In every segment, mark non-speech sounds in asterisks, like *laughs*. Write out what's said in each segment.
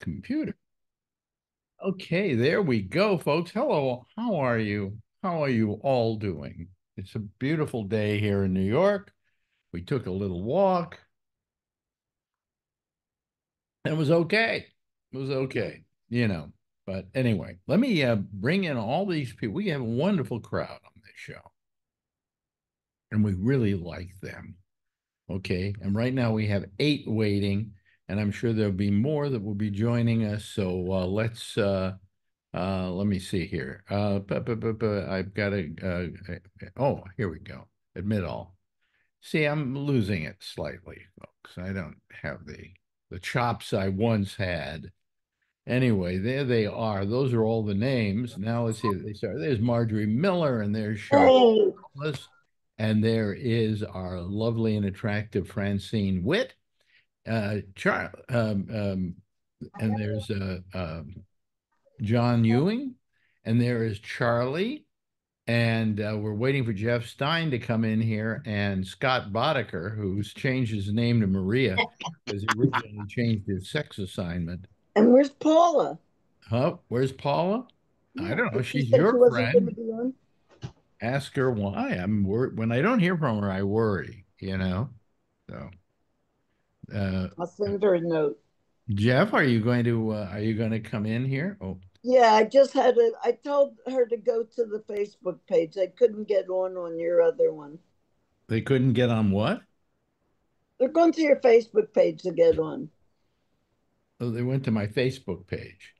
computer. Okay, there we go, folks. Hello, how are you? How are you all doing? It's a beautiful day here in New York. We took a little walk. It was okay. It was okay, you know. But anyway, let me uh, bring in all these people. We have a wonderful crowd on this show. And we really like them. Okay. And right now we have eight waiting and I'm sure there'll be more that will be joining us. So uh, let's uh, uh, let me see here. Uh, I've got a. Uh, oh, here we go. Admit all. See, I'm losing it slightly, folks. I don't have the the chops I once had. Anyway, there they are. Those are all the names. Now let's see. They start. There's Marjorie Miller, and there's Charlotte, oh. and there is our lovely and attractive Francine Witt uh, Char- um, um, and there's uh, um, John Ewing, and there is Charlie, and uh, we're waiting for Jeff Stein to come in here, and Scott Boddicker, who's changed his name to Maria *laughs* because he originally changed his sex assignment. And where's Paula? Huh? Where's Paula? I don't know. She's your she friend. Ask her why. I'm worried. When I don't hear from her, I worry. You know. So. Uh, I'll send her a note. Jeff, are you going to uh, are you going to come in here? Oh, yeah. I just had it. I told her to go to the Facebook page. They couldn't get on on your other one. They couldn't get on what? They're going to your Facebook page to get on. Oh, they went to my Facebook page.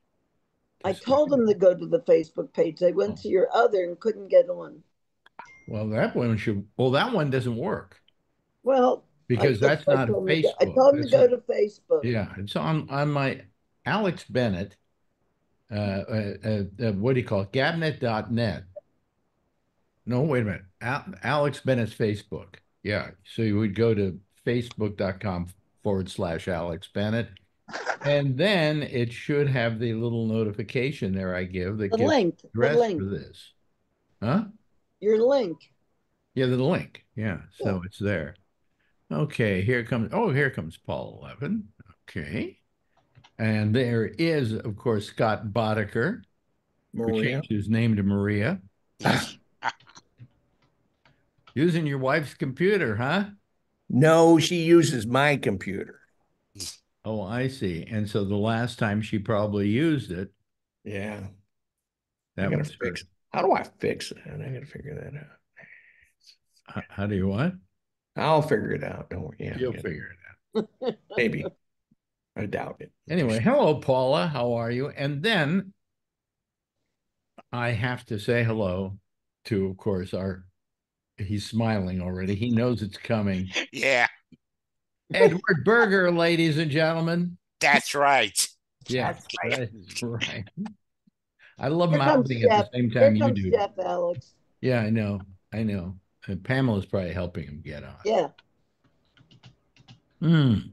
I told them to go to the Facebook page. They went oh. to your other and couldn't get on. Well, that one should. Well, that one doesn't work. Well, because that's not a Facebook. I told him to go to Facebook. Yeah, it's on on my Alex Bennett. Uh, uh, uh, uh, what do you call it? Gabnet.net. No, wait a minute. Al Alex Bennett's Facebook. Yeah, so you would go to facebook.com forward slash Alex Bennett. And then it should have the little notification there I give that the gives link, the link. for this. Huh? Your link. Yeah, the link. Yeah, so yeah. it's there. Okay, here comes, oh, here comes Paul 11. Okay. And there is, of course, Scott Boddicker. Maria. Changed his name to Maria. *laughs* Using your wife's computer, huh? No, she uses my computer. Oh, I see. And so the last time she probably used it. Yeah. That I gotta fix. How do I fix that? I gotta figure that out. How, how do you what? I'll figure it out. Don't worry. Yeah, You'll yeah. figure it out. Maybe. *laughs* I doubt it. Anyway, hello, Paula. How are you? And then I have to say hello to, of course, our. He's smiling already. He knows it's coming. Yeah. Edward Berger, ladies and gentlemen. That's right. Yeah, that's right. That's right. I love mouthing at the same time you do. Jeff, Alex. Yeah, I know. I know. And Pamela's probably helping him get on. Yeah. Mmm.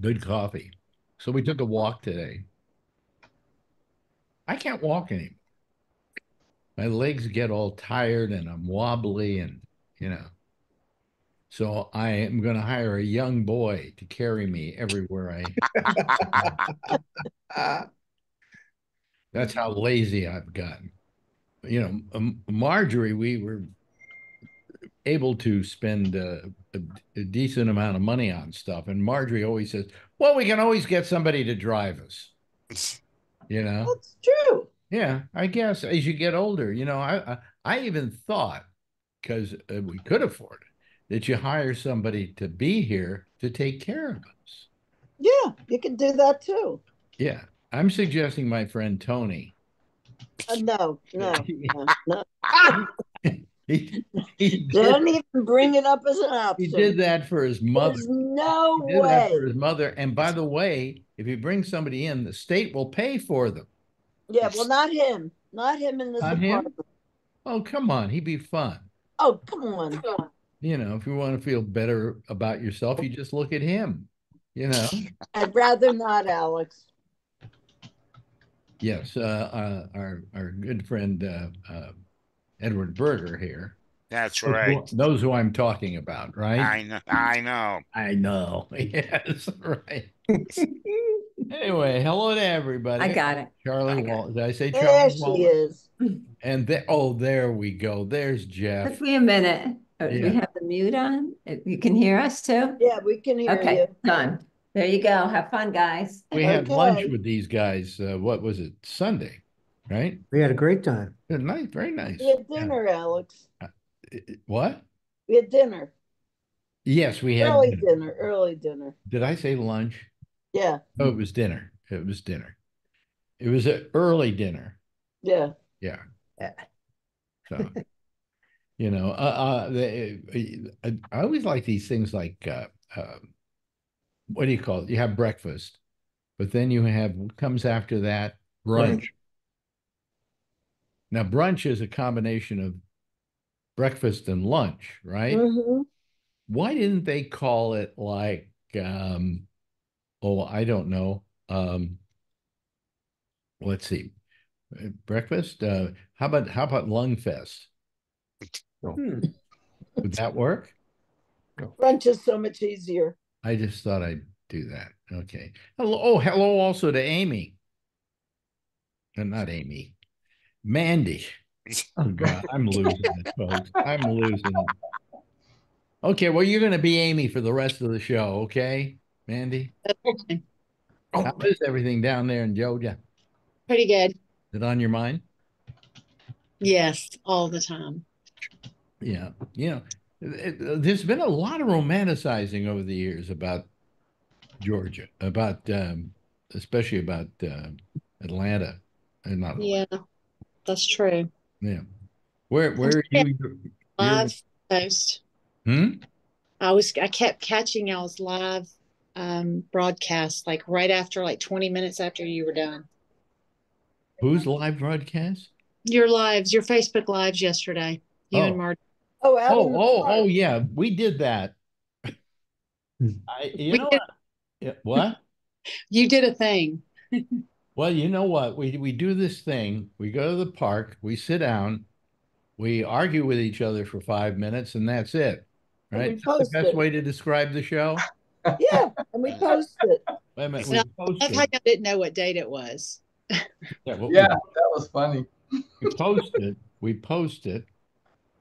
Good coffee. So we took a walk today. I can't walk anymore. My legs get all tired and I'm wobbly and, you know. So I am going to hire a young boy to carry me everywhere I. *laughs* That's how lazy I've gotten. You know, um, Marjorie, we were able to spend a, a, a, decent amount of money on stuff. And Marjorie always says, well, we can always get somebody to drive us. You know? That's true. Yeah, I guess as you get older, you know, I I, I even thought because uh, we could afford it that you hire somebody to be here to take care of us. Yeah, you can do that too. Yeah, I'm suggesting my friend Tony. Uh, no, no, *laughs* no, no. *laughs* He, he Don't even bring it up as an option. He did that for his mother. There's no way. for his mother. And by the way, if you bring somebody in, the state will pay for them. Yeah, well, not him. Not him in this not apartment. Him? Oh, come on. He'd be fun. Oh, come on. You know, if you want to feel better about yourself, you just look at him. You know. I'd rather not, Alex. Yes, uh, uh, our our good friend uh, uh Edward Berger here. That's right. Those who, I'm talking about, right? I know. I know. I know. *laughs* Yes, right. *laughs* Anyway, hello to everybody. I got it. Charlie I got Wall. Did I say There Charlie she Wall? is. And there, oh, there we go. There's Jeff. Took me a minute. We Yeah. have the mute on. You can hear us too? Yeah, we can hear Okay, you. done. There you go. Have fun, guys. We had lunch with these guys. Uh, what was it? Sunday, right? We had a great time. Good night. Very nice. We had Yeah. dinner, Alex. Uh, What? We had dinner. Yes, we had. Early dinner. dinner, early dinner. Did I say lunch? Yeah, Oh, it was dinner. It was dinner. It was an early dinner. yeah. Yeah. Yeah. So, *laughs* you know, uh, uh, the, uh, I always like these things like, uh, uh, what do you call it? You have breakfast, but then you have what comes after that brunch. Lunch. Now, brunch is a combination of breakfast and lunch, right? Mhm. Why didn't they call it like, um, oh, I don't know. Um, let's see, Uh, breakfast. Uh, how about how about lung fest? Hmm. Would that work? Brunch is so much easier. I just thought I'd do that. Okay. Hello. Oh, hello also to Amy. Uh, not Amy. Mandy. Oh God, I'm *laughs* losing it, folks. I'm losing it. Okay, well, you're gonna be Amy for the rest of the show, okay, Mandy? How is everything down there in Georgia? Pretty good. Is it on your mind? Yes, all the time. Yeah, you know, it- it- there's been a lot of romanticizing over the years about Georgia, about um, especially about uh, Atlanta, and not Yeah, that's true. yeah. Where where are you? you're- Live post. Hmm. I was I kept catching y'all's live um broadcast like right after like 20 minutes after you were done. Who's live broadcast? Your lives, your Facebook lives yesterday. You Oh. and Marty. Oh, out Oh oh oh yeah, we did that. *laughs* I you We know did- what? What? *laughs* You did a thing. *laughs* Well, you know what? We we do this thing. We go to the park, we sit down, we argue with each other for five minutes, and that's it. And Right? we Is that the post best it. way to describe the show? *laughs* Yeah, and we post it. Wait a minute, So, we I love how didn't know what date it was. *laughs* Yeah, what we- Yeah, that was funny. we posted. It. We posted, it.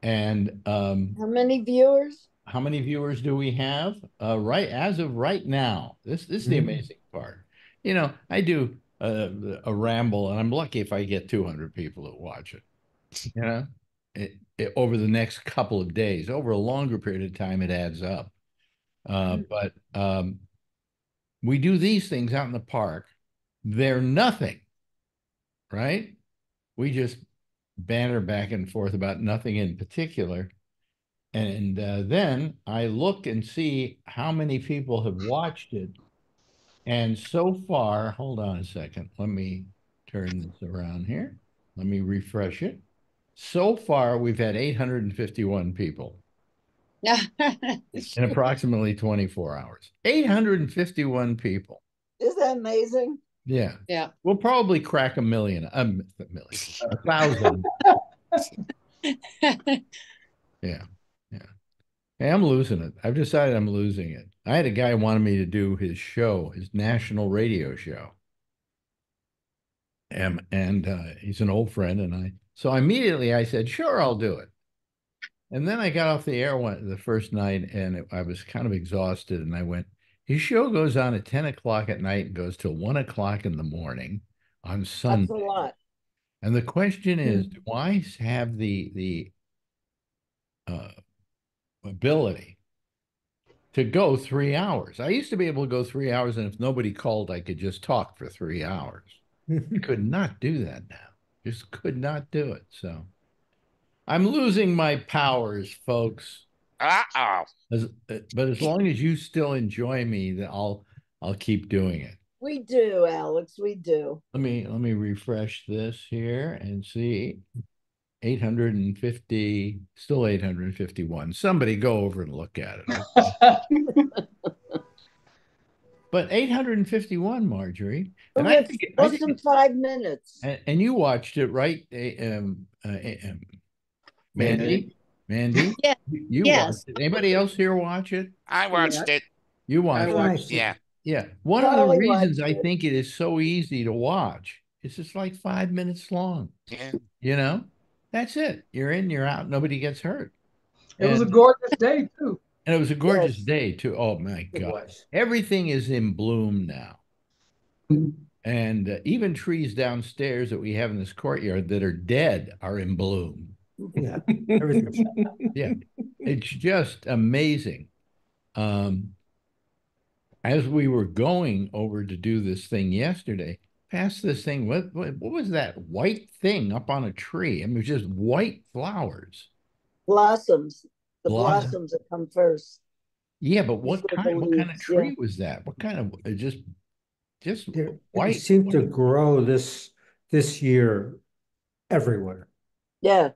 and um, How many viewers? how many viewers do we have? Uh, right as of right now, this this is the Mhm. amazing part. You know, I do a, a ramble, and I'm lucky if I get 200 people that watch it. You know, it, it, over the next couple of days, over a longer period of time, it adds up. Uh, but um, we do these things out in the park. They're nothing, right? We just banter back and forth about nothing in particular. And uh, then I look and see how many people have watched it. And so far, hold on a second. Let me turn this around here. Let me refresh it. So far, we've had 851 people *laughs* in approximately 24 hours. 851 people. Is that amazing? Yeah. yeah. We'll probably crack a million, A million, a thousand. *laughs* Yeah. Hey, I'm losing it. I've decided I'm losing it. I had a guy who wanted me to do his show, his national radio show. And, and uh, he's an old friend. And I, so immediately I said, sure, I'll do it. And then I got off the air one, the first night and it, I was kind of exhausted. And I went, his show goes on at 10 o'clock at night and goes till one o'clock in the morning on Sunday. That's a lot. And the question is, do I have the the uh, ability to go three hours? I used to be able to go three hours, and if nobody called, I could just talk for three hours. I *laughs* could not do that now. Just could not do it. So I'm losing my powers, folks. Uh-oh. As, but as long as you still enjoy me, then I'll I'll keep doing it. We do, Alex. We do. Let me let me refresh this here and see. 850, still 851. Somebody go over and look at it. *laughs* But 851, Marjorie. And I We're think, I less think than five minutes. and, and you watched it, right? Um, uh, um, Mandy? Mandy? *laughs* Yeah. You you Yes. watched it. Anybody else here watch it? I watched it. You watched I it. watched it. Yeah. Yeah, one of the Charlie reasons I think it is so easy to watch is it's like five minutes long. Yeah. You know, that's it. You're in, you're out. Nobody gets hurt. It was a gorgeous day too. And it was a gorgeous Yes. day too. Oh my It God. was. Everything is in bloom now. And uh, even trees downstairs that we have in this courtyard that are dead are in bloom. Yeah, *laughs* everything's *laughs* It's just amazing. Um, as we were going over to do this thing yesterday, past this thing, what, what, what was that white thing up on a tree? I mean, it was just white flowers. Blossoms, the Blossom. blossoms that come first. Yeah, but what were the kind, what kind of leaves, yeah. tree was that? What kind of, it just, just They they white? seem to grow this, this year everywhere. Yeah,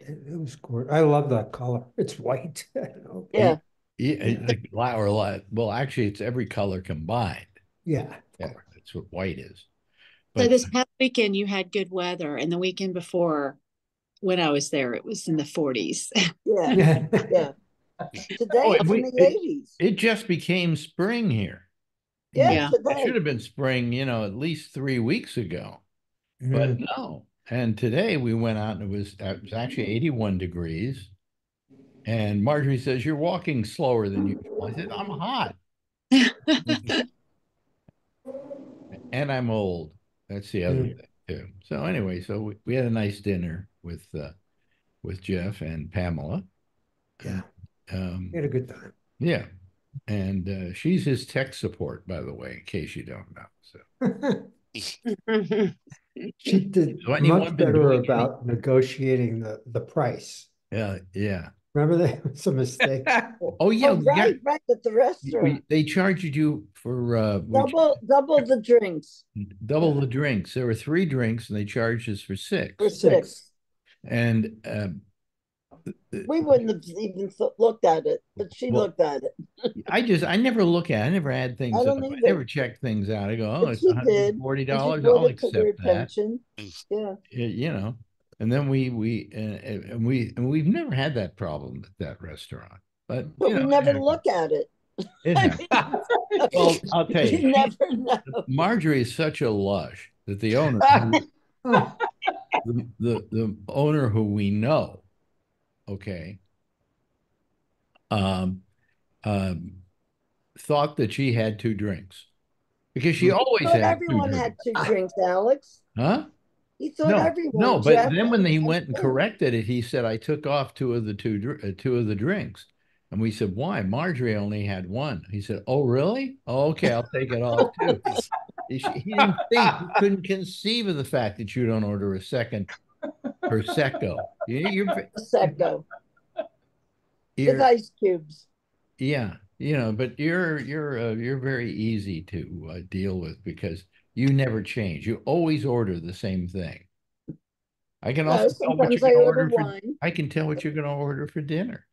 It it was gorgeous. I love that color. It's white. *laughs* yeah. Yeah, it- like flower light. Well, actually, it's every color combined. Yeah. Yeah, that's what white is. So this past weekend you had good weather and the weekend before when I was there, it was in the forties. Yeah, Yeah. *laughs* yeah. Today Oh, it's we- in the it- eighties. it just became spring here. Yeah, Yeah. It today. should have been spring, you know, at least three weeks ago, but Mhm. no. And today we went out and it was, uh, it was actually 81 degrees. And Marjorie says, You're walking slower than usual. I said, I'm hot. *laughs* *laughs* and I'm old. That's the other Mm. thing too. So anyway, so we, we had a nice dinner with uh with Jeff and Pamela. Yeah. Um We had a good time. yeah. And uh, she's his tech support, by the way, in case you don't know. So *laughs* She did So much better doing any- about negotiating the, the price. yeah, yeah. Remember that *laughs* was a mistake? *laughs* Oh yeah, Oh, we got- right, right, at the restaurant. they charged you for uh we Double, double the drinks double the drinks. There were three drinks and they charged us for six. for Six. six. And um We wouldn't have even looked at it, but she Well, looked at it. *laughs* I just I never look at I never add things I up. don't I never check things out. I go, oh, But it's she $140. I'll brought it to their accept that. attention. Yeah, Y- You know. And then we we uh, and we and we've never had that problem at that restaurant. But but you we never it look at it. *laughs* *laughs* Well, I'll tell *laughs* you, You never know. Marjorie is such a lush that the owner, the, the, the owner who we know, okay, um, um, thought that she had two drinks because she always Thought had two everyone had two drinks, Alex. Huh? He thought No, everyone. no, but Jeff then when he went and corrected it, he said, I took off two of the two, uh, two of the drinks. And we said, why? Marjorie only had one. He said, oh, really? Oh, okay, I'll take it off too. *laughs* He he didn't think, he couldn't conceive of the fact that you don't order a second Prosecco. You- You're, *laughs* Prosecco with you're, ice cubes. yeah, you know, but you're, you're, uh, you're very easy to uh, deal with because you never change. You always order the same thing. I can Uh, also tell what you're sometimes I gonna order order for wine. I can tell what you're going to order for dinner.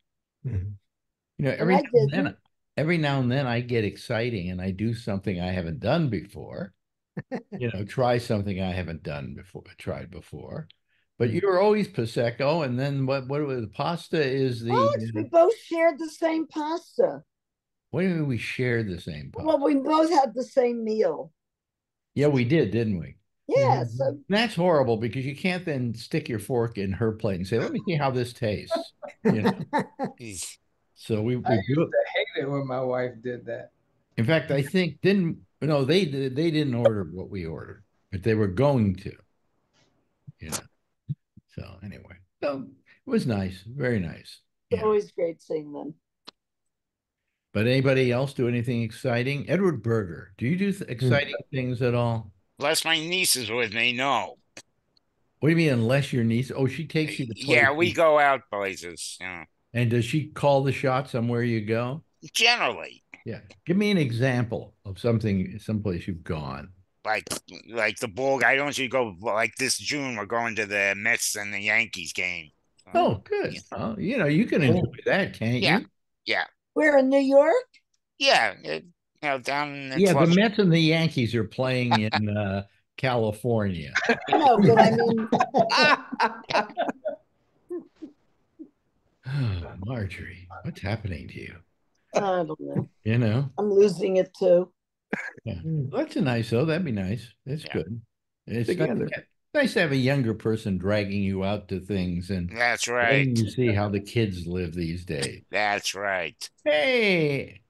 Mhm. You know, every I now and then, didn't. every now and then I get exciting and I do something I haven't done before. *laughs* you know, try something I haven't done before, tried before. But Mm. you're always prosecco, and then what? What was the pasta? Is the Alex, we both shared the same pasta. what do you mean we shared the same pasta? Well, we both had the same meal. Yeah, we did, didn't we? Yeah, Mhm. so that's horrible because you can't then stick your fork in her plate and say, "Let me see how this tastes." You know. *laughs* So we, I used do to hate it when my wife did that. In fact, I think didn't no they did they didn't order what we ordered, but they were going to. You know. So anyway, so it was nice, very nice. it's Yeah. always great seeing them. But anybody else do anything exciting? Edward Berger, do you do th- hmm. exciting things at all? Unless my niece is with me, no. What do you mean, unless your niece? Oh, she takes you to Yeah, we go out places. Yeah. And does she call the shots on where you go? Generally, Yeah. Give me an example of something, someplace you've gone. like like the ball. I don't usually go like this June. We're going to the Mets and the Yankees game. Oh, good. Oh, you know, you can enjoy that, can't Yeah. you? We're in New York. Yeah, it, you know, down in Yeah, the Mets and the Yankees are playing in uh, *laughs* California. No, but I mean, *laughs* *sighs* Marjorie, what's happening to you? I don't know. You know, I'm losing it too. Yeah, that's a nice though. That'd be nice. That's Yeah. good. It's Together. nice, nice to have a younger person dragging you out to things and That's right. you see how the kids live these days. *laughs* That's right. Hey,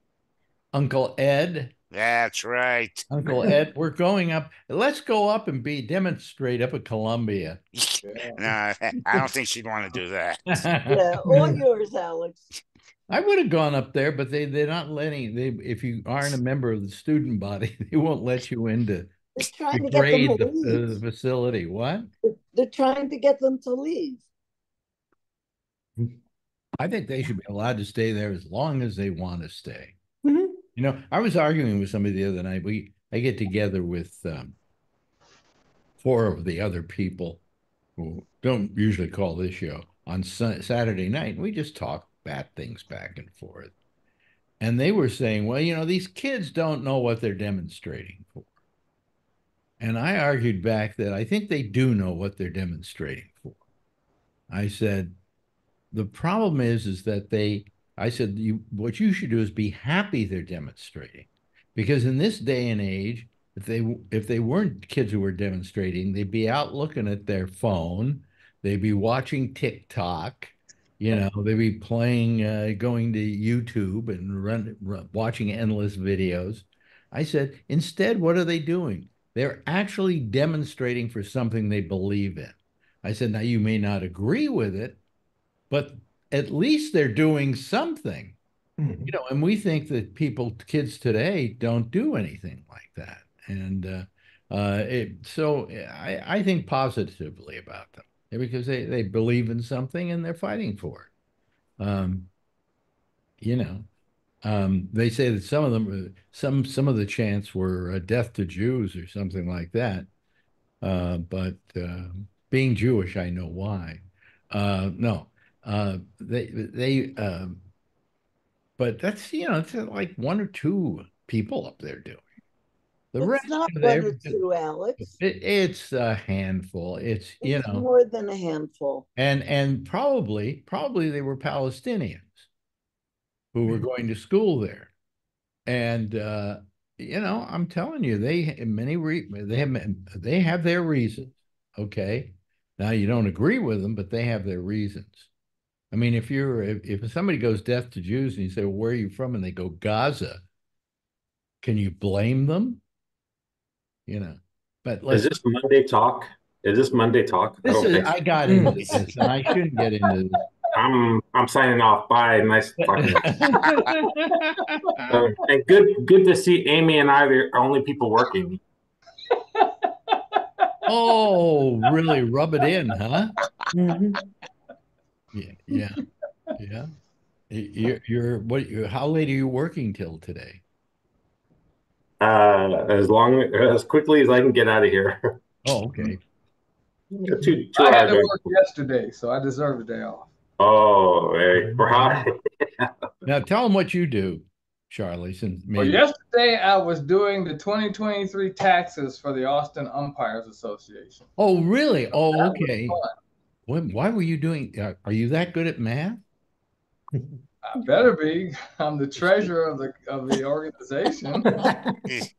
Uncle Ed, That's right. Uncle *laughs* Ed, we're going up. Let's go up and be demonstrate up at Columbia. *laughs* No, I don't think she'd want to do that. Yeah, all yours, Alex. I would have gone up there, but they they're not letting they if you aren't a member of the student body, they won't let you into They're trying to get degrade them the, to the leave. facility. What? They're trying to get them to leave. I think they should be allowed to stay there as long as they want to stay. Mhm. You know, I was arguing with somebody the other night. We I get together with um, four of the other people who don't usually call this show on Saturday night. And we just talk bad things back and forth. And they were saying, well, you know, these kids don't know what they're demonstrating for. And I argued back that I think they do know what they're demonstrating for. I said, the problem is, is that they, I said, you, what you should do is be happy they're demonstrating. Because in this day and age, if they if they weren't kids who were demonstrating, they'd be out looking at their phone, they'd be watching TikTok, you know, they'd be playing, uh, going to YouTube and run, run watching endless videos. I said, instead, what are they doing? They're actually demonstrating for something they believe in. I said, now you may not agree with it, but at least they're doing something Mhm. you know and we think that people kids today don't do anything like that and uh uh it so i i think positively about them because they they believe in something and they're fighting for it um you know um they say that some of them uh, some some of the chants were uh, death to jews or something like that. Uh but uh, being jewish i know why. Uh no uh they they um but that's you know it's like one or two people up there doing the rest It's not of one or two, Alex. it, it's a handful. It's you know more than a handful. and and probably probably they were palestinians who were going to school there. And uh you know i'm telling you they many re- they have they have their reasons okay? Now you don't agree with them but they have their reasons. I mean if you're if, if somebody goes death to jews and you say well, where are you from? and they go gaza can you blame them? You know but Is this Monday talk? Is this Monday talk? I this don't is i got into this and i shouldn't get into this I'm I'm signing off. Bye. Nice talking. to. Uh, *laughs* and good good to see Amy and I are the only people working. oh, really? Rub it in, huh? Mhm. Yeah, yeah, yeah. You're, you're what? you how late are you working till today? Uh, as long as quickly as I can get out of here. Oh, okay. two two I had to work yesterday, so I deserve a day off. Oh, hey, for how? *laughs* Now tell them what you do, Charlie. Since Well, yesterday I was doing the 2023 taxes for the Austin Umpires Association. oh, really? Oh, That okay. When, why were you doing? Uh, are you that good at math? I better be. I'm the treasurer of the of the organization. *laughs*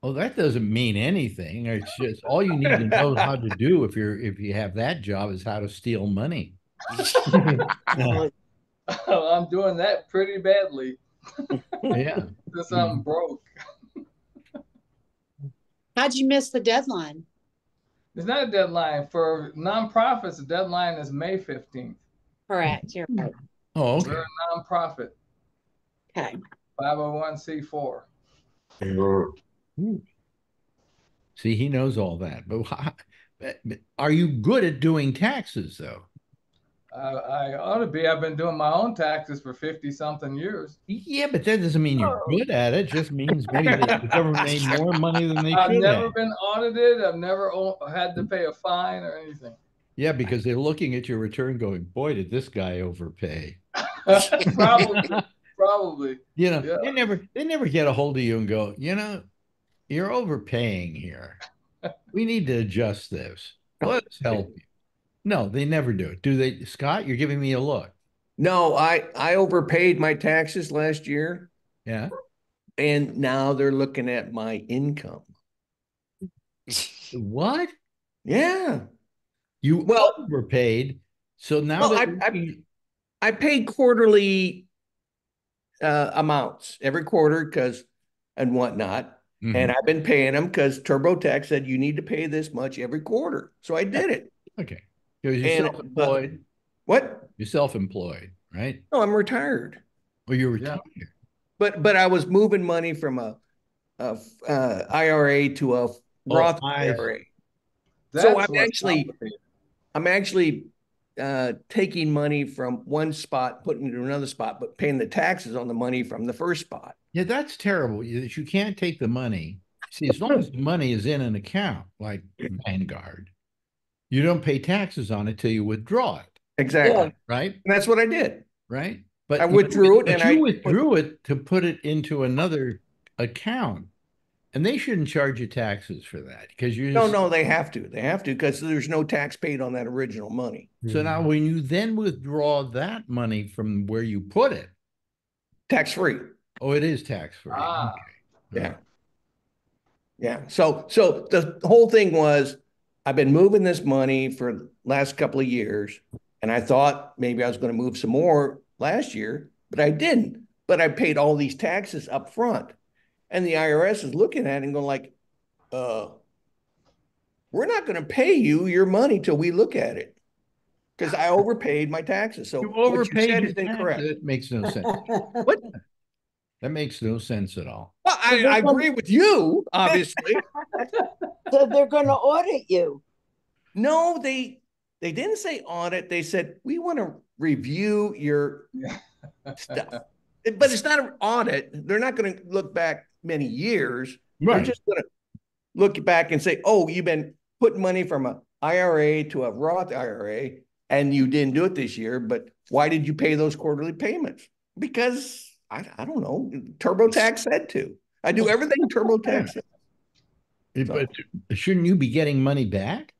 Oh, that doesn't mean anything. It's just all you need to know how to do if you're if you have that job is how to steal money. Alex, *laughs* I'm doing that pretty badly Yeah. *laughs* since Mm-hmm. I'm broke. How'd you miss the deadline? It's not a deadline for nonprofits. The deadline is May 15th. Correct. You're right. Oh, okay. We're a nonprofit, Okay. 501c4. See, he knows all that. But- but are you good at doing taxes though? I, I ought to be. I've been doing my own taxes for 50 something years. Yeah, but that doesn't mean you're oh. good at it. It just means maybe the the government made *laughs* more money than they I've should never have. been audited. I've never o- had to pay a fine or anything. Yeah, because they're looking at your return going, boy, did this guy overpay. *laughs* probably, probably. You know, Yeah. they never they never get a hold of you and go, you know, you're overpaying here. We need to adjust this. Let's help you. No, they never do. Do they, Scott? You're giving me a look. No, I I overpaid my taxes last year, Yeah. and now they're looking at my income. What? Yeah. You Well- overpaid. So now Well, I- I- I pay quarterly uh, amounts every quarter because and whatnot. Mhm. And I've been paying them because TurboTax said you need to pay this much every quarter. So I did it. okay, because you're and- self-employed. What? You're self-employed, right? No, I'm retired. Or you're Yeah. retired. But but I was moving money from a, a uh, IRA to a Roth I see. IRA. That's I'm actually- I'm actually uh, taking money from one spot, putting it to another spot, but paying the taxes on the money from the first spot. Yeah, that's terrible. You, that you can't take the money. See, as long as the money is in an account like *clears throat* Vanguard, you don't pay taxes on it till you withdraw it, Exactly. Yeah. right? And that's what I did. Right. But I you- withdrew it but and you I put- withdrew it to put it into another account, and they shouldn't charge you taxes for that because you. No, no, they have to. They have to because there's no tax paid on that original money. So now, when you then withdraw that money from where you put it, Tax free. oh, it is tax free. Ah. Yeah. Yeah. So so the whole thing was I've been moving this money for last couple of years and I thought maybe I was going to move some more last year, but I didn't. But I paid all these taxes up front. And the IRS is looking at it and going like, uh, we're not going to pay you your money till we look at it. Because I overpaid my taxes. So You what you overpaid said is taxes. incorrect. That makes no sense. *laughs* What? That makes no sense at all. Well, I, I agree with you, obviously. *laughs* So they're gonna audit you. No, they they didn't say audit. They said we want to review your *laughs* stuff. But it's not an audit. They're not going to look back many years. They're just going to look back and say, "Oh, you've been putting money from a IRA to a Roth IRA, and you didn't do it this year. But why did you pay those quarterly payments? Because I, I don't know. TurboTax said to. I do everything TurboTax said. But shouldn't you be getting money back?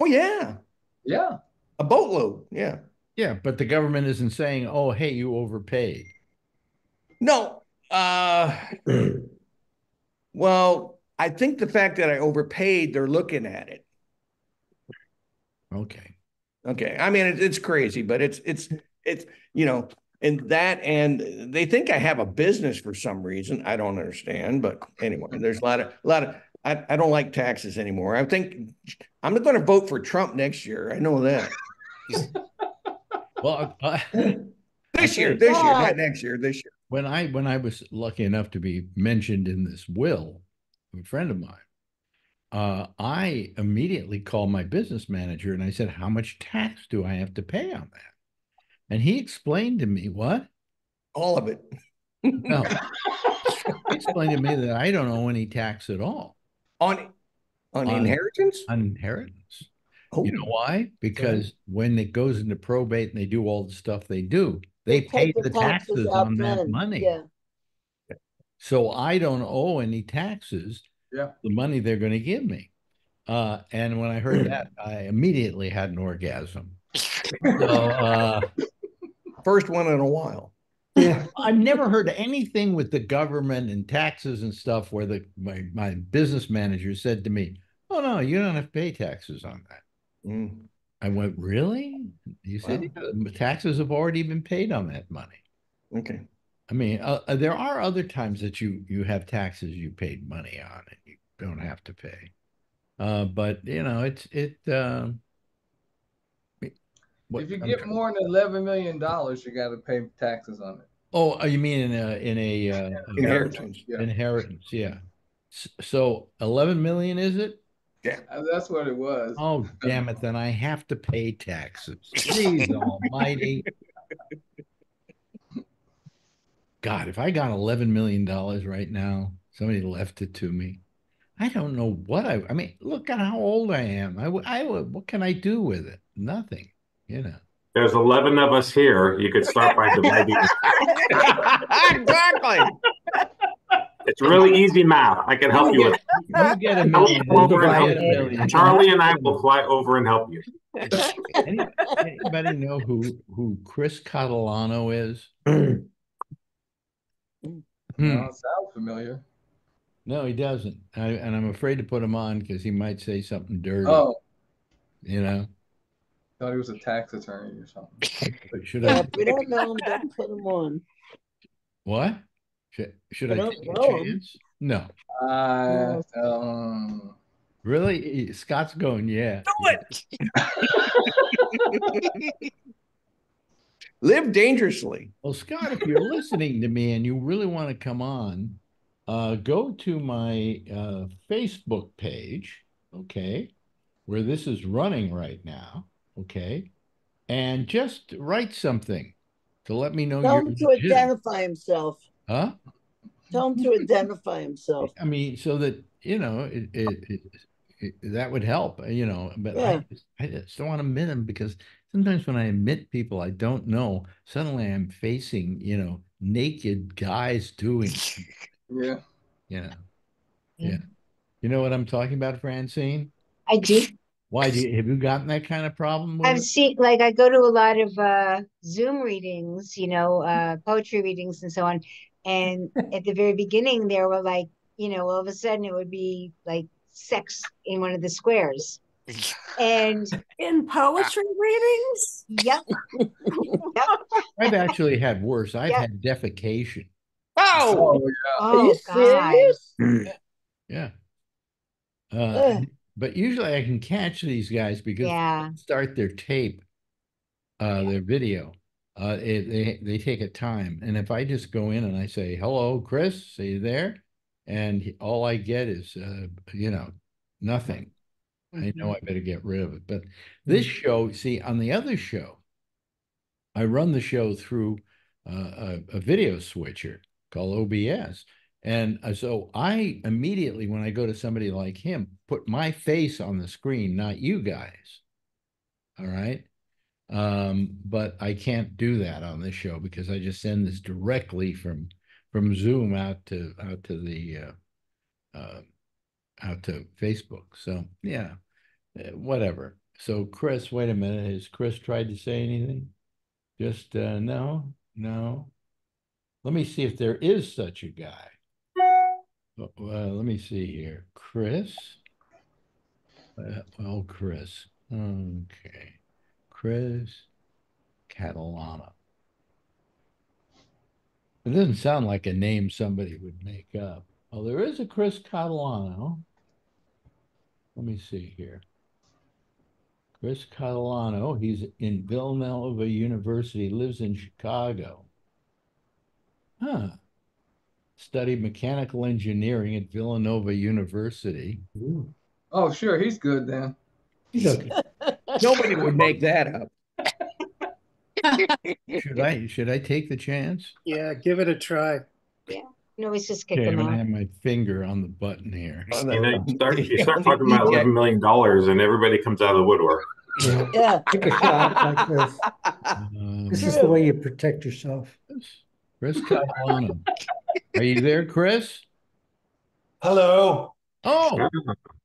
Oh yeah, Yeah. a boatload. Yeah. Yeah, but the government isn't saying, "Oh, hey, you overpaid." No. Uh *clears throat* well, I think the fact that I overpaid, they're looking at it. Okay. Okay. I mean, it, it's crazy, but it's it's it's you know, and that and they think I have a business for some reason. I don't understand, but anyway, *laughs* there's a lot of a lot of I, I don't like taxes anymore. I think I'm going to vote for Trump next year. I know that. *laughs* Well, uh, *laughs* This year, this year, not next year, this year. when I when I was lucky enough to be mentioned in this will, a friend of mine, uh, I immediately called my business manager and I said, "How much tax do I have to pay on that?" And he explained to me what. All of it. No, *laughs* he explained to me that I don't owe any tax at all On on On- inheritance? on inheritance. Oh, You know why? Because when it goes into probate and they do all the stuff they do, they take pay the taxes out on that then. money. Yeah. So I don't owe any taxes. Yeah. The money they're going to give me. Uh, and when I heard *clears throat* that, I immediately had an orgasm. *laughs* So uh, first one in a while. Yeah. *laughs* I've never heard anything with the government and taxes and stuff where the my, my business manager said to me, "Oh no, you don't have to pay taxes on that." Mm. I went, "Really?" You said, Wow. "Yeah, taxes have already been paid on that money." Okay. I mean, uh, uh, there are other times that you you have taxes you paid money on and you don't have to pay. Uh, but you know, it's it. Um, what- If you I'm get tr- more than eleven million dollars, you got to pay taxes on it. oh, oh, you mean in a in a uh, Inheritance. Yeah, inheritance? Yeah. So eleven million is it? Yeah, that's what it was. Oh, damn it! Then I have to pay taxes. Please, *laughs* Almighty. God, if I got eleven million dollars right now, somebody left it to me. I don't know what I. I mean, look at how old I am. I, I, would- what can I do with it? Nothing. You know. There's 11 of us here. You could start by dividing. *laughs* exactly. It's really easy math. I can help you with You get a I'll million. come over and help a you. million. Charlie and I will fly over and help you. Anybody know who who Chris Catalano is? *clears throat* Hmm. No, sounds familiar. No, he doesn't. I, and I'm afraid to put him on because he might say something dirty. Oh, You know, thought he was a tax attorney or something. *laughs* should Yeah, I? if we don't know him, don't put him on. What? Should, should I I don't take a know him. chance? No, I um, really. Scott's going. Yeah. Do it. *laughs* Live dangerously. Well, Scott, if you're listening to me and you really want to come on, uh, go to my uh, Facebook page, okay, where this is running right now, okay, and just write something to let me know Tell him to legit. identify himself. Huh? Tell him to identify himself. I mean, so that you know, it, it, it, it that would help, you know. But Yeah. I, just, I just don't want to admit them because sometimes when I admit people I don't know, suddenly I'm facing, you know, naked guys doing, *laughs* yeah. you know, yeah. You know what I'm talking about, Francine? I do. Why do you have you gotten that kind of problem? With I've it? seen, like, I go to a lot of uh, Zoom readings, you know, uh, poetry readings and so on. And at the very beginning, there were like, you know, all of a sudden it would be like sex in one of the squares. And In poetry readings? yep, yep. I've actually had worse. I've Yeah. had defecation. Oh, Oh yeah. Are Oh, you God. serious? Yeah. Uh, Ugh. But usually I can catch these guys because Yeah. they start their tape, uh, their video. Uh, it, they they take a time, and if I just go in and I say, "Hello, Chris, are you there?" and he- all I get is, uh, you know, nothing. I know I better get rid of it. But this show, see, on the other show, I run the show through uh, a, a video switcher called OBS. And uh, so I immediately, when I go to somebody like him, put my face on the screen, not you guys. All right. Um, but I can't do that on this show because I just send this directly from from Zoom out to out to the uh, uh, out to Facebook. So yeah, uh, whatever. So Chris, wait a minute. Has Chris tried to say anything? Just uh, no, no. Let me see if there is such a guy. Uh, well, let me see here. Chris. Uh, well, Chris. Okay. Chris Catalano. It doesn't sound like a name somebody would make up. Oh, there is a Chris Catalano. Let me see here. Chris Catalano. He's in Villanova University, lives in Chicago. Huh. Studied mechanical engineering at Villanova University. Oh, sure. He's good then. He's okay. *laughs* nobody would make that up. *laughs* Should I should I take the chance? Yeah, give it a try. Yeah. No, he's just kick Okay, I'm gonna have my finger on the button here. On You, know, you start, you start talking about eleven million dollars, and everybody comes out of the woodwork. Yeah. Yeah. Take a shot like this. *laughs* Um, This is the way you protect yourself. Chris Catalano. Are you there, Chris? Hello. Oh,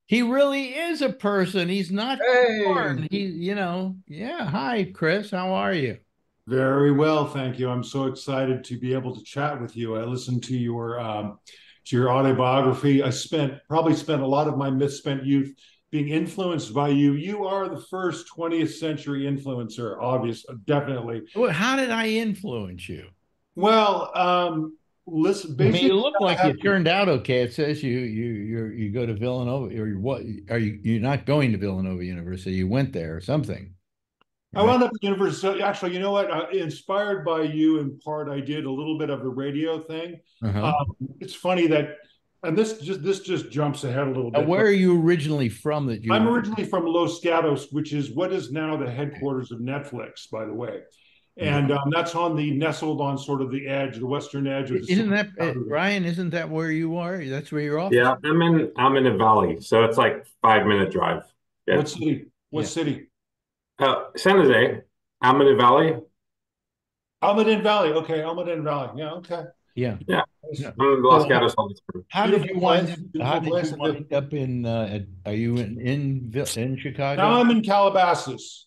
he really is a person. He's not Hey. born. He, you know, yeah. Hi, Chris. How are you? Very well, thank you. I'm so excited to be able to chat with you. I listened to your um, to your autobiography. I spent probably spent a lot of my misspent youth being influenced by you. You are the first 20th century influencer, obvious, definitely. Well, how did I influence you? Well, um, listen, I mean, you look like you turned out okay. It says you you you you go to Villanova or you what? Are you you're not going to Villanova University? You went there or something. I wound up at university. Actually, you know what? Uh, inspired by you in part, I did a little bit of the radio thing. Uh-huh. Um, it's funny that, and this just this just jumps ahead a little bit. where are you originally from? That you I'm originally from Los Gatos, which is what is now the headquarters of Netflix, by the way, and um, that's on the nestled on sort of the edge, the western edge of the. Isn't that uh, city. Brian? Isn't that where you are? That's where you're off. Yeah, I'm in I'm in a valley, so it's like five minute drive. Yeah. What city? What Yeah. city? Uh, San Jose, Amador Valley. Almaden Valley. Okay, Almaden Valley. Yeah. Okay. Yeah. Yeah. Yeah. Los So, Gatos all the. How did you wind? Up, how did you wind up in? Uh, are you in in in Chicago? Now I'm in Calabasas.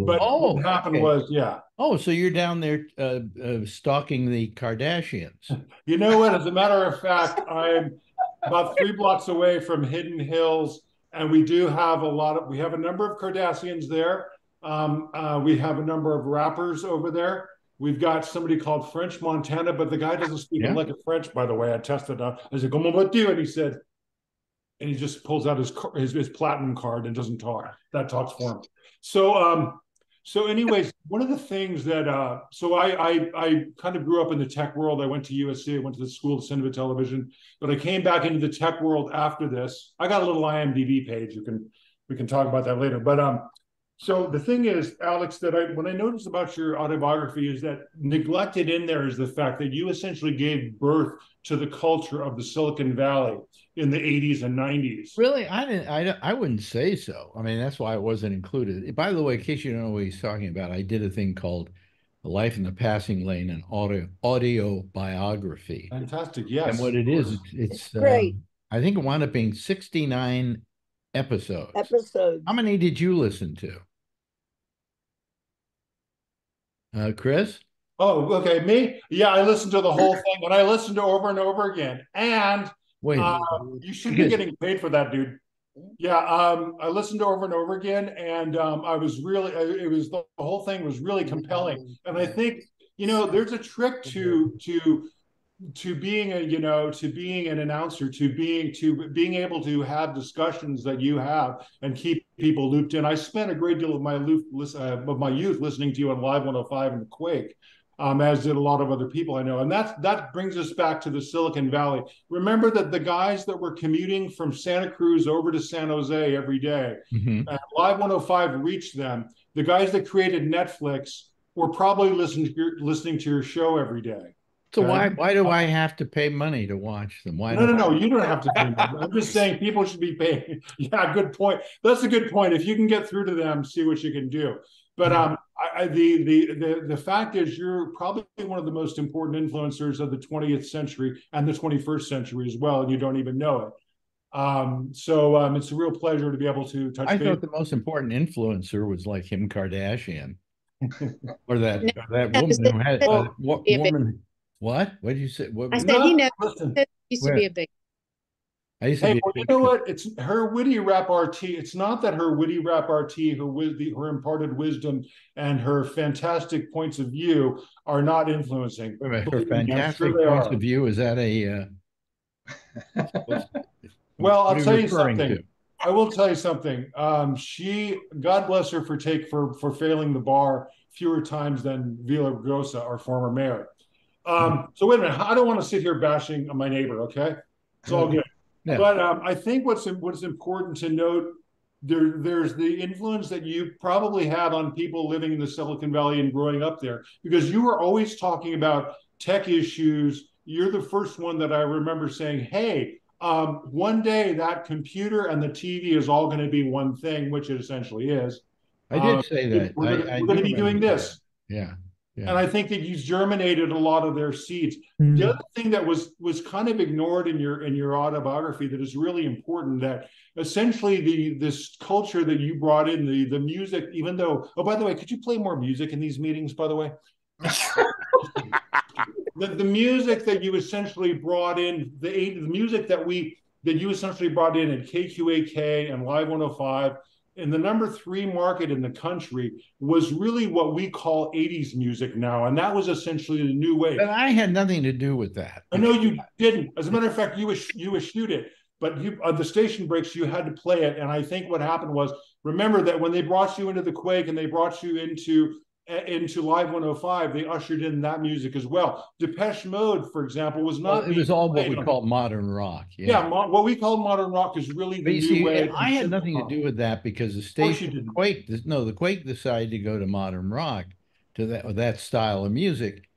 But Oh, what happened okay. was, yeah. Oh, so you're down there uh, uh, stalking the Kardashians. *laughs* You know what? As a matter of fact, I'm about three blocks away from Hidden Hills, and we do have a lot of. We have a number of Kardashians there. Um, uh, we have a number of rappers over there. We've got somebody called French Montana, but the guy doesn't speak Yeah. like a French, by the way. I tested out. I said, "Comment vas-tu?" And he said, and he just pulls out his his, his platinum card and doesn't talk. That talks for him. So, um, so anyways, one of the things that uh, so I, I I kind of grew up in the tech world. I went to USC. I went to the School of Cinema Television, but I came back into the tech world after this. I got a little IMDb page. You can we can talk about that later. But um, so the thing is, Alex, that I when I noticed about your autobiography is that neglected in there is the fact that you essentially gave birth to the culture of the Silicon Valley in the 80s and 90s. Really, I didn't. I I wouldn't say so. I mean, that's why it wasn't included. By the way, in case you don't know what he's talking about, I did a thing called "The Life in the Passing Lane," an audio audio biography. Fantastic. Yes. And what it is, it's, it's Great. um, I think it wound up being sixty nine episodes. Episodes. How many did you listen to? Uh, Chris? Oh, okay. Me? Yeah, I listened to the whole thing and I listened to over and over again. And Wait, uh, you should be getting paid for that, dude. Yeah, um, I listened to over and over again, and um, I was really, it was the whole thing was really compelling. And I think, you know, there's a trick to to to being a you know to being an announcer to being to being able to have discussions that you have and keep people looped in. I spent a great deal of my loop, uh, of my youth listening to you on live 105 and the quake um, as did a lot of other people i know. And that's that brings us back to the silicon valley. Remember that the guys that were commuting from santa cruz over to san jose every day Mhm. and live 105 reached them. The guys that created netflix were probably listening to your, listening to your show every day So Okay. why why do I have to pay money to watch them? Why? no, no, don't- no. You don't have to pay them. I'm just saying people should be paying. *laughs* Yeah, good point. That's a good point. If you can get through to them, see what you can do. But um, I, I, the, the the the fact is, you're probably one of the most important influencers of the 20th century and the 21st century as well, and you don't even know it. Um, so um, it's a real pleasure to be able to touch I base. thought the most important influencer was like Kim Kardashian, *laughs* or that or that woman who had well, uh, wo- yeah, woman. What? What did you say? What, I said he knows. Listen. That used to be a big. I used to Hey, be. a well, you big know fan. what? It's her witty repartee. It's not that her witty repartee, her wis- the- her imparted wisdom, and her fantastic points of view are not influencing. Wait a minute, Her Believe me, I'm fantastic sure they points are. of view. Is that a? Uh, *laughs* Well, I'll are tell you referring something. to? I will tell you something. Um, she, God bless her for take for for failing the bar fewer times than Villaraigosa, our former mayor. Um, so wait a minute. I don't want to sit here bashing my neighbor. Okay, it's all good. Yeah. But um, I think what's what's important to note there there's the influence that you probably had on people living in the Silicon Valley and growing up there because you were always talking about tech issues. You're the first one that I remember saying, "Hey, um, one day that computer and the TV is all going to be one thing," which it essentially is. I did Uh, say that. We're I- gonna- I we're do going to be doing remember this. Yeah. Yeah. And I think that you germinated a lot of their seeds. Mm-hmm. The other thing that was was kind of ignored in your in your autobiography that is really important that essentially the this culture that you brought in the the music even though oh by the way could you play more music in these meetings by the way *laughs* the, the music that you essentially brought in the eight the music that we that you essentially brought in at KQAK and Live 105 in the number three market in the country was really what we call 80s music now. And that was essentially the new wave. And I had nothing to do with that. I know you didn't. As a matter of fact, you was you eschewed it, but you uh, the station breaks. You had to play it, and I think what happened was remember that when they brought you into the Quake and they brought you into into Live 105, they ushered in that music as well. Depeche Mode, for example, was Well, not. it was all what we call modern rock. Yeah, mo- what we call modern rock is really the new wave. I had nothing to do with that because the station. Quake, no, the Quake decided to go to modern rock, to that that style of music,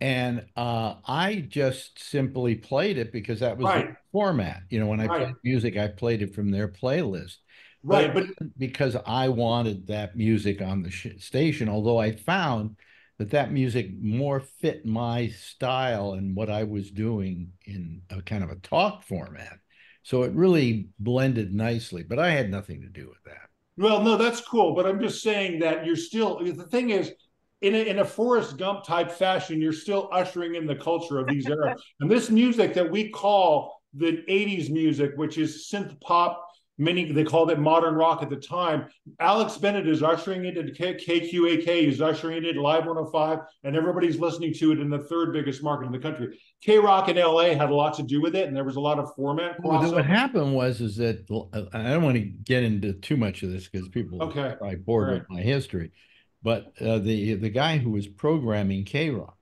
and uh, I just simply played it because that was Right. the format. You know, when I Right. played music, I played it from their playlist. Right, but but because I wanted that music on the sh- station. Although I found that that music more fit my style and what I was doing in a kind of a talk format. So it really blended nicely, but I had nothing to do with that. Well, no, that's cool, but I'm just saying that you're still. The thing is, in a, in a Forrest Gump type fashion, you're still ushering in the culture of these eras. *laughs* and this music that we call the 80s music, which is synth pop, many they called it modern rock at the time. Alex Bennett is ushering it into KQAK, he's ushering it Live 105, and everybody's listening to it in the third biggest market in the country. K Rock in LA had a lot to do with it, and there was a lot of format. Well, what happened was is that I don't want to get into too much of this because people okay. are probably bored right. with my history. But uh, the the guy who was programming K Rock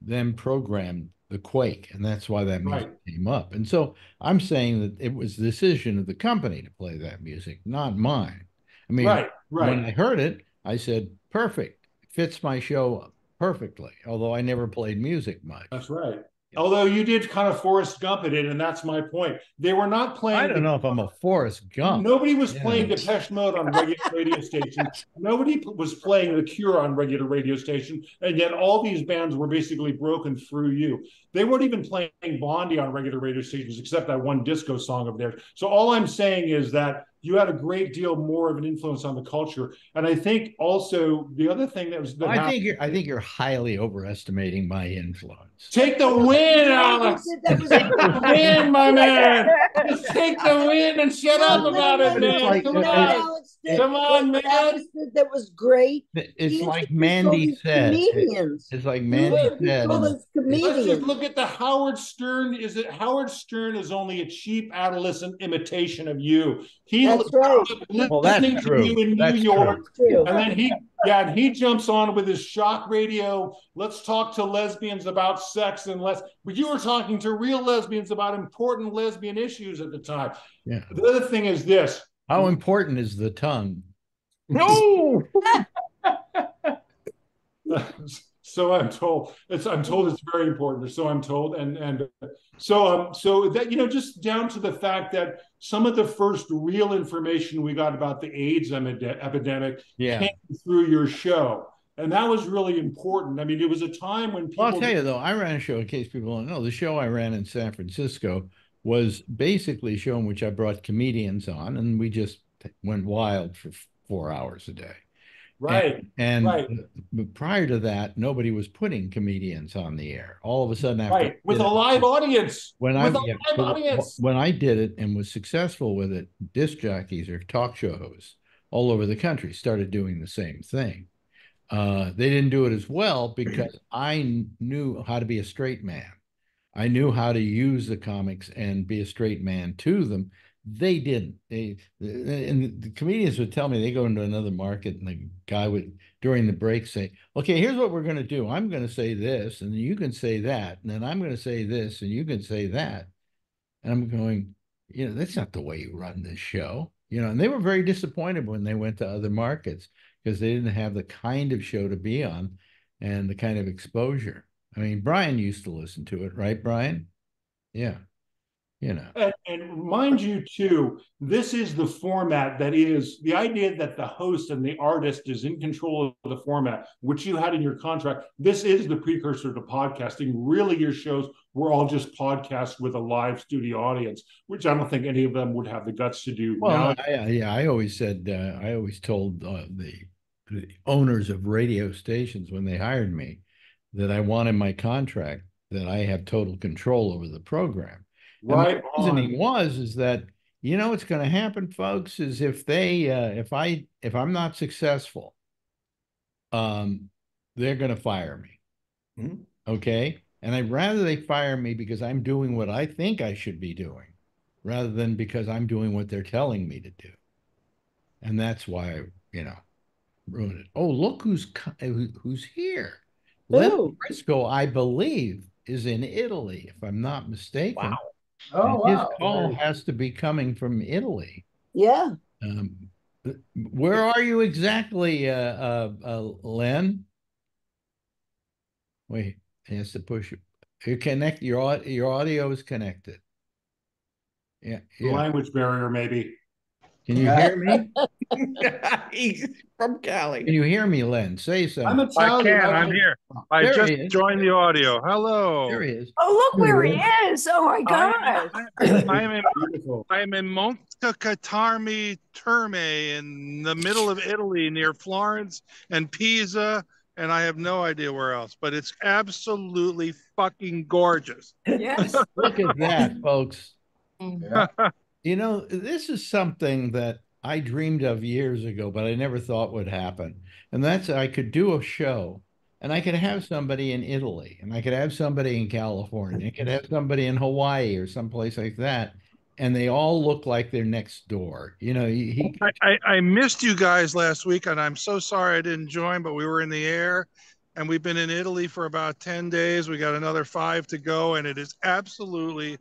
then programmed the Quake, and that's why that music right. came up. And so I'm saying that it was the decision of the company to play that music, not mine. I mean, right, right. when I heard it, I said, "Perfect, fits my show perfectly." Although I never played music much. That's right. Although you did kind of Forrest Gump it in, and that's my point. They were not playing. I don't know if I'm a Forrest Gump. Nobody was yeah. playing Depeche Mode on regular radio stations. *laughs* Nobody was playing The Cure on regular radio station, and yet all these bands were basically broken through you. They weren't even playing Blondie on regular radio stations, except that one disco song of theirs. So all I'm saying is that you had a great deal more of an influence on the culture. And I think also the other thing that was that I happened, think you're I think you're highly overestimating my influence. Take the win, Alex. take the win, my man. Just take the win and shut up about it, man. Like, Come on. Come on, man. That was great. It's he like Mandy said. Comedians. It's like Mandy said. Let's just look at the Howard Stern. Is it Howard Stern is only a cheap adolescent imitation of you. He that's right. Well, that's true. in that's New York, true. and then he, yeah, and he jumps on with his shock radio. Let's talk to lesbians about sex and less. But you were talking to real lesbians about important lesbian issues at the time. Yeah. The other thing is this: how important is the tongue? No. *laughs* *laughs* so I'm told. It's I'm told it's very important. So I'm told, and and so um so that you know just down to the fact that some of the first real information we got about the AIDS epidemic yeah. came through your show. And that was really important. I mean, it was a time when people. Well, I'll tell you though, I ran a show. In case people don't know, the show I ran in San Francisco was basically a show in which I brought comedians on, and we just went wild for four hours a day. Right. And, and right. prior to that, nobody was putting comedians on the air. All of a sudden, after right with a live audience, when with I yeah, audience. when I did it and was successful with it, disc jockeys or talk show hosts all over the country started doing the same thing. Uh, they didn't do it as well because I knew how to be a straight man. I knew how to use the comics and be a straight man to them they didn't. They and the comedians would tell me they go into another market, and the guy would during the break say, "Okay, here's what we're going to do. I'm going to say this, and you can say that, and then I'm going to say this, and you can say that." And I'm going, you know, that's not the way you run this show, you know. And they were very disappointed when they went to other markets because they didn't have the kind of show to be on and the kind of exposure. I mean, Brian used to listen to it, right, Brian? Yeah you know. And, and, mind you too this is the format that is the idea that the host and the artist is in control of the format which you had in your contract this is the precursor to podcasting. Really your shows were all just podcasts with a live studio audience which i don't think any of them would have the guts to do well I, yeah i always said uh, i always told uh, the, the owners of radio stations when they hired me that i wanted my contract that i have total control over the program Right. the reasoning was is that you know what's going to happen, folks, is if they uh, if I if I'm not successful, um, they're going to fire me. Mm-hmm. Okay, and I'd rather they fire me because I'm doing what I think I should be doing, rather than because I'm doing what they're telling me to do. And that's why you know ruined it. Oh, look who's who's here. Len Briscoe, I believe, is in Italy, if I'm not mistaken. Wow. Oh, wow. His call has to be coming from Italy. Yeah. Um, where are you exactly, uh, uh, uh, Len? Wait, he has to push it. You connect your your audio is connected. Yeah, yeah. language barrier, maybe. Can you hear me? *laughs* *laughs* He's from Cali. Can you hear me, Len? Say something. I'm I Italian. can. I'm here. I There just he is. joined the audio. Hello. There he is. Oh, look where he is. Oh my God. I am in *coughs* Beautiful. I am in Montecatini Terme in the middle of Italy near Florence and Pisa, and I have no idea where else, but it's absolutely fucking gorgeous. Yes. *laughs* Look at that, folks. Yeah. You know, this is something that I dreamed of years ago, but I never thought would happen. And that's I could do a show and I could have somebody in Italy and I could have somebody in California. I could have somebody in Hawaii or someplace like that. And they all look like they're next door. You know, he, he I, I, I missed you guys last week, and I'm so sorry I didn't join, but we were in the air and we've been in Italy for about 10 days. We got another five to go, and it is absolutely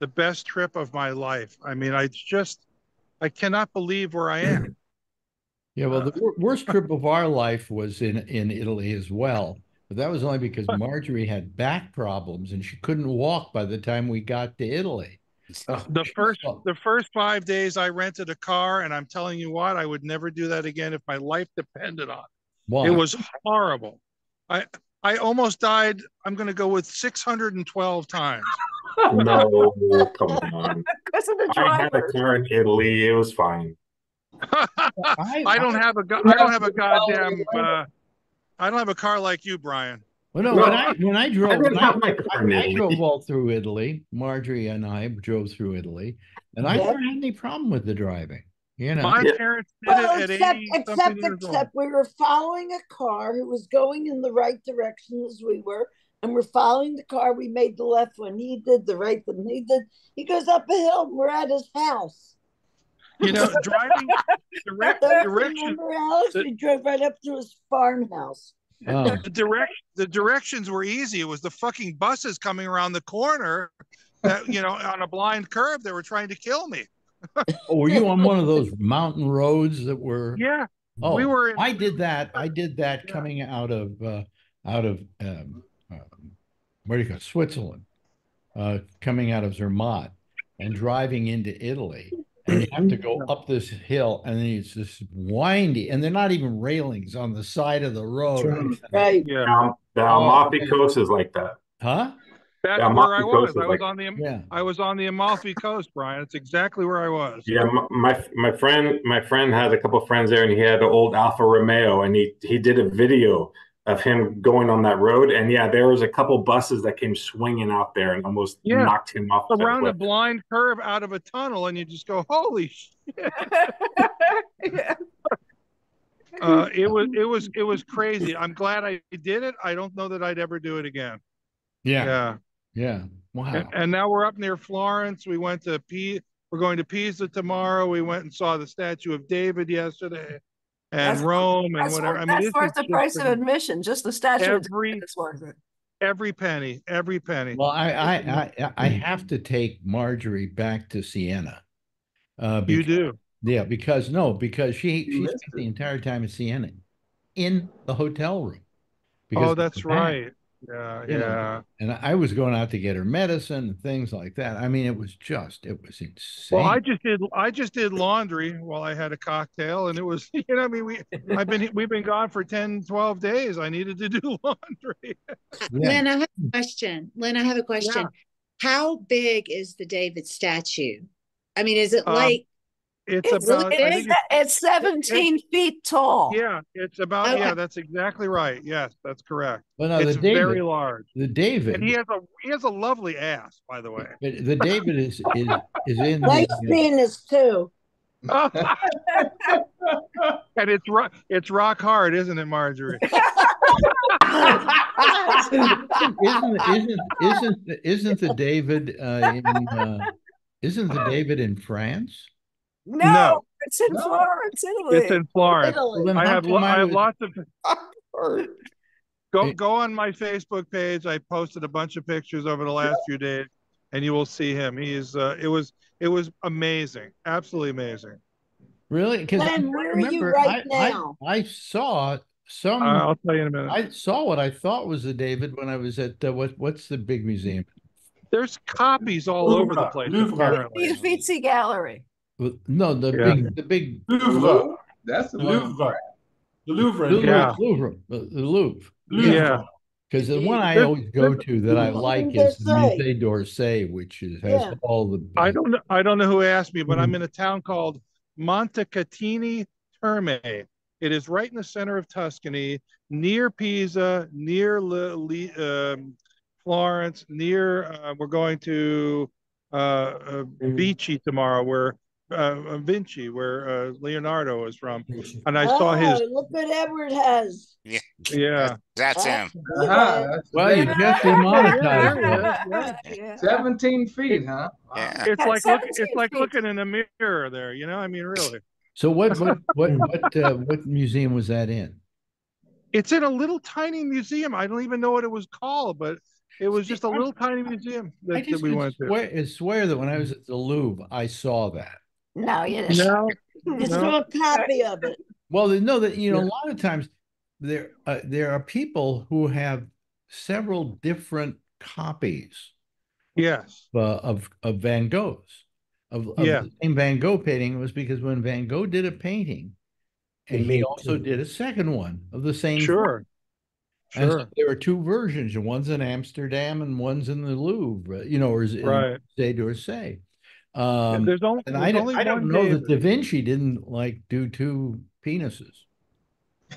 the best trip of my life. I mean, I just, I cannot believe where I am. *clears throat* Yeah, well, the worst uh, trip of our life was in in Italy as well, but that was only because Marjorie had back problems and she couldn't walk by the time we got to Italy. Oh, the first the first five days I rented a car, and I'm telling you what, I would never do that again if my life depended on it. Why? It was horrible. I I almost died. I'm going to go with 612 times. No, come *laughs* on. Because of the I had a car in Italy. It was fine. I don't have a go- I don't have a goddamn uh, I don't have a car like you, Brian. Well, no, No, when I when I drove, didn't when I, my car I, I drove all through Italy. Marjorie and I drove through Italy, and I Yeah. never had any problem with the driving. You know, My parents did Well, it at except, 80 except, something years old. except we were following a car who was going in the right direction as we were, and we're following the car. We made the left one. He did the right one. He did. He goes up a hill. and We're at his house. You know, driving *laughs* direct Don't direction remember, Alex? the- We drove right up to his farmhouse. Oh, the direct the directions were easy. It was the fucking buses coming around the corner that you know on a blind curve they were trying to kill me. oh, were you on one of those mountain roads that were? Yeah. Oh, we were in- I did that. I did that Yeah. coming out of uh, out of um, where do you go? Switzerland, uh, coming out of Zermatt and driving into Italy. And you have to go *clears throat* up this hill, and then it's just windy, and they're not even railings on the side of the road. Right. Yeah. Um, the Amalfi Coast is like that. Huh? That's Yeah, where I was. Coast I was like- on the Yeah. I was on the Amalfi Coast, Brian. It's exactly where I was. Yeah, my, my my friend my friend has a couple friends there, and he had an old Alfa Romeo, and he he did a video of him going on that road, and yeah, there was a couple buses that came swinging out there and almost Yeah. knocked him off. the Around a blind curve out of a tunnel, and you just go, "Holy shit!" *laughs* Yeah. Uh, it was it was it was crazy. I'm glad I did it. I don't know that I'd ever do it again. Yeah. Yeah. Yeah. Wow. And, and now we're up near Florence. We went to P. We're going to Pisa tomorrow. We went and saw the statue of David yesterday, and That's- Rome and That's whatever. worth, I mean, that's worth the just price of admission. Just the statue every is worth it. every penny, every penny. Well, I, I, I, I have to take Marjorie back to Siena. Uh, you do. Yeah, because no, because she she spent the entire time in Siena in the hotel room. because Oh, that's right. Yeah, you know. yeah. And I was going out to get her medicine and things like that. I mean, it was just, it was insane. Well, I just did. I just did laundry while I had a cocktail, and it was. *laughs* You know, I mean, we. I've been. We've been gone for 10, 12 days. I needed to do *laughs* laundry. Yeah. Lynn, I have a question. Lynn, I have a question. How big is the David statue? I mean, is it Um, like It's It's, about. I it's, think it's, it's 17 feet tall. yeah, it's about. Okay. Yeah, that's exactly right. Yes, that's correct. Well, now it's the David, very large, the David, and he has a. He has a lovely ass, by the way. but the David is is is in Nice the, penis too. *laughs* and it's rock. It's rock hard, isn't it, Marjorie? *laughs* isn't isn't isn't isn't the David uh, in uh, isn't the David in France? No, No. it's in No. Florence, Italy. It's in Florence. Italy. I have. lo- I have lots of. Go go on my Facebook page. I posted a bunch of pictures over the last few days, and you will see him. He's. Uh, it was. It was amazing. Absolutely amazing. Really? Because Len, where are you right now? I, I saw some. Uh, I'll tell you in a minute. I saw what I thought was the David when I was at uh, what what's the big museum? There's copies all over the place. Louvre. The Uffizi Gallery. Well, No, the Yeah. big, the big. Louvre. That's the The. Louvre. The Louvre. Louvre, Yeah. Louvre, the the Louvre. Louvre. Yeah. Because the one I always go to that I like is the. Musée d'Orsay, which is, has Yeah. all the. I don't know. I don't know who asked me, but I'm Mhm. in a town called Montecatini Terme. It is right in the center of Tuscany, near Pisa, near Li- Li- um, Florence, near. Uh, we're going to uh, uh, Vinci tomorrow, where uh, Vinci, where uh, Leonardo is from, and I saw his. Oh, Look what Edward has. Yeah. Yeah. That's him. Uh-huh, that's- Well, you just demonetized it. Yeah. *laughs* 17 feet, huh? Wow. Yeah. It's like look, it's 17 like looking in a mirror there. You know, I mean, really. So what, what, *laughs* what, what, uh, what museum was that in? It's in a little tiny museum. I don't even know what it was called, but it was just a little tiny museum I that, that just we could went to. swear, swear that when I was at the Louvre, I saw that. No, you didn't. No, *laughs* You No. saw a copy of it. Well, they know that, you know, Yeah. a lot of times there, uh, there are people who have several different copies yes, uh, of, of Van Gogh's. Of, of Yeah. the same Van Gogh painting was because when Van Gogh did a painting, He and he also two. did a second one of the same. sure, And so sure, there are two versions, and one's in Amsterdam and one's in the Louvre, you know, or is in Right. Musée d'Orsay. Um, there's only, and there's I, don't- only I don't know that Da Vinci didn't like do two penises.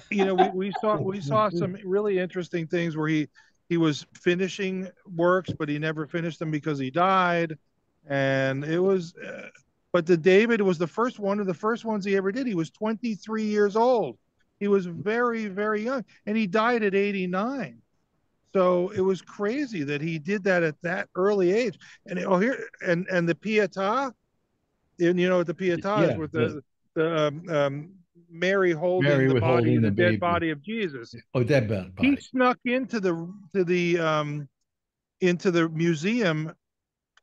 you know, we, we saw we *laughs* saw some really interesting things where he he was finishing works, but he never finished them because he died, and it was. Uh, but the David was the first one of the first ones he ever did. He was 23 years old. He was very very young, and he died at 89. So it was crazy that he did that at that early age. And oh, here and and the Pietà, and you know what the Pietà Yeah, is with the the um, um, Mary holding Mary the body, holding the, the dead body of Jesus. Oh, dead body. He snuck into the to the um into the museum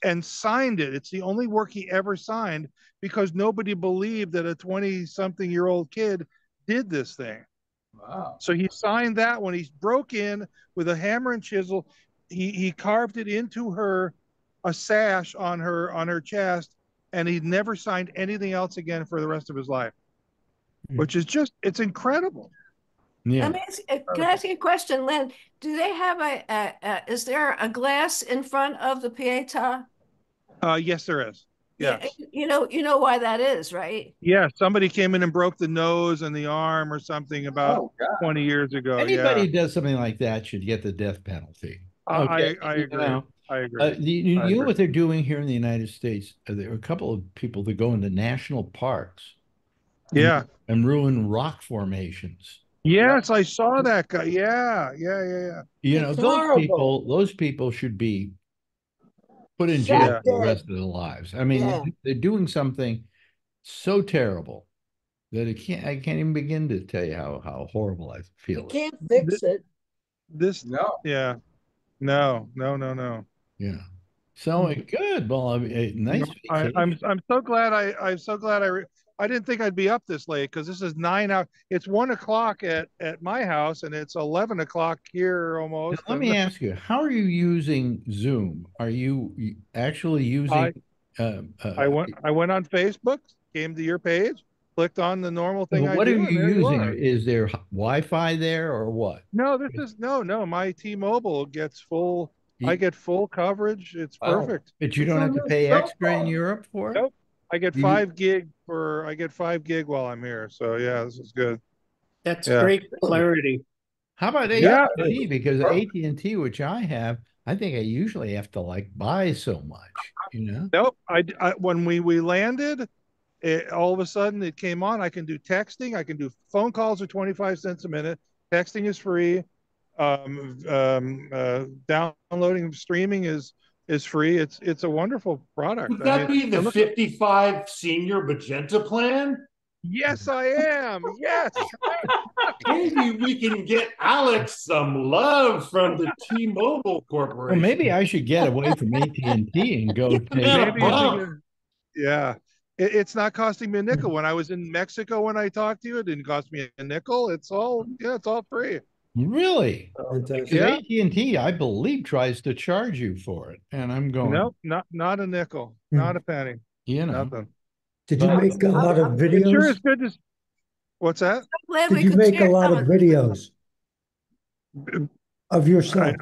and signed it. It's the only work he ever signed because nobody believed that a 20 something year old kid did this thing. Wow. So he signed that when he broke in with a hammer and chisel. He he carved it into her a sash on her on her chest, and he never signed anything else again for the rest of his life. Which is just it's incredible. Yeah. Let me ask, uh, can I ask you a question, Lynn? Do they have a, a, a is there a glass in front of the Pietà? Uh yes, there is. Yeah, You know, you know why that is, right? Yeah, somebody came in and broke the nose and the arm or something about Oh, 20 years ago. Anybody yeah. who does something like that should get the death penalty. I, Okay, I, I you agree. know, I agree. Uh, you, you I know agree. what they're doing here in the United States? Uh, There are a couple of people that go into national parks yeah. and ruin rock formations. Yes, I saw that guy. Yeah, yeah, yeah, yeah. You know, It's those horrible. people, those people should be put in jail Shot for the rest of their lives. I mean, Yeah. they're doing something so terrible that it can't. I can't even begin to tell you how how horrible I feel. You feel. can't fix it. This, No. yeah. No, no, no, no. Yeah. So uh, good. Well, I mean, eh, nice. I, vacation. I'm I'm so glad I I'm so glad I re- I didn't think I'd be up this late because this is nine out. It's one o'clock at at my house and it's eleven o'clock here Now, almost. let me ask you, how are you using Zoom? Are you actually using? I- uh, uh, I went I went on Facebook, came to your page, clicked on the normal thing. I What are you using? are. Is there Wi-Fi there or what? No, this is no, no. My T-Mobile gets full. You- I get full coverage. It's Oh, perfect. But you don't have to pay extra in. Europe for it? Nope. I get You- five gig for. I get five gig while I'm here. So yeah, this is good. That's Yeah. great clarity. How about AT&T? Because AT&T, which I have, I think I usually have to like buy so much, you know? Nope. I, I when we we landed, it, all of a sudden it came on. I can do texting. I can do phone calls are 25 cents a minute. Texting is free. Um, um, uh, downloading streaming is is free. It's it's a wonderful product. Would I that mean, be the and look- 55 senior magenta plan? Yes, I am. Yes. *laughs* Maybe we can get Alex some love from the T-Mobile Well, Corporation. maybe I should get away from AT&T and go *laughs* take Yeah, Maybe you bump. should- yeah. It, it's not costing me a nickel. When I was in Mexico when I talked to you, it didn't cost me a nickel. It's all yeah, it's all free. Really? Fantastic. Because AT&T, I believe, tries to charge you for it. And I'm going, Nope, not not a nickel, Hmm. not a penny, you know, nothing. Did you But- make a lot of It sure is videos? good to. s- What's that? Glad Did we you could make a share lot some of videos of I, yourself?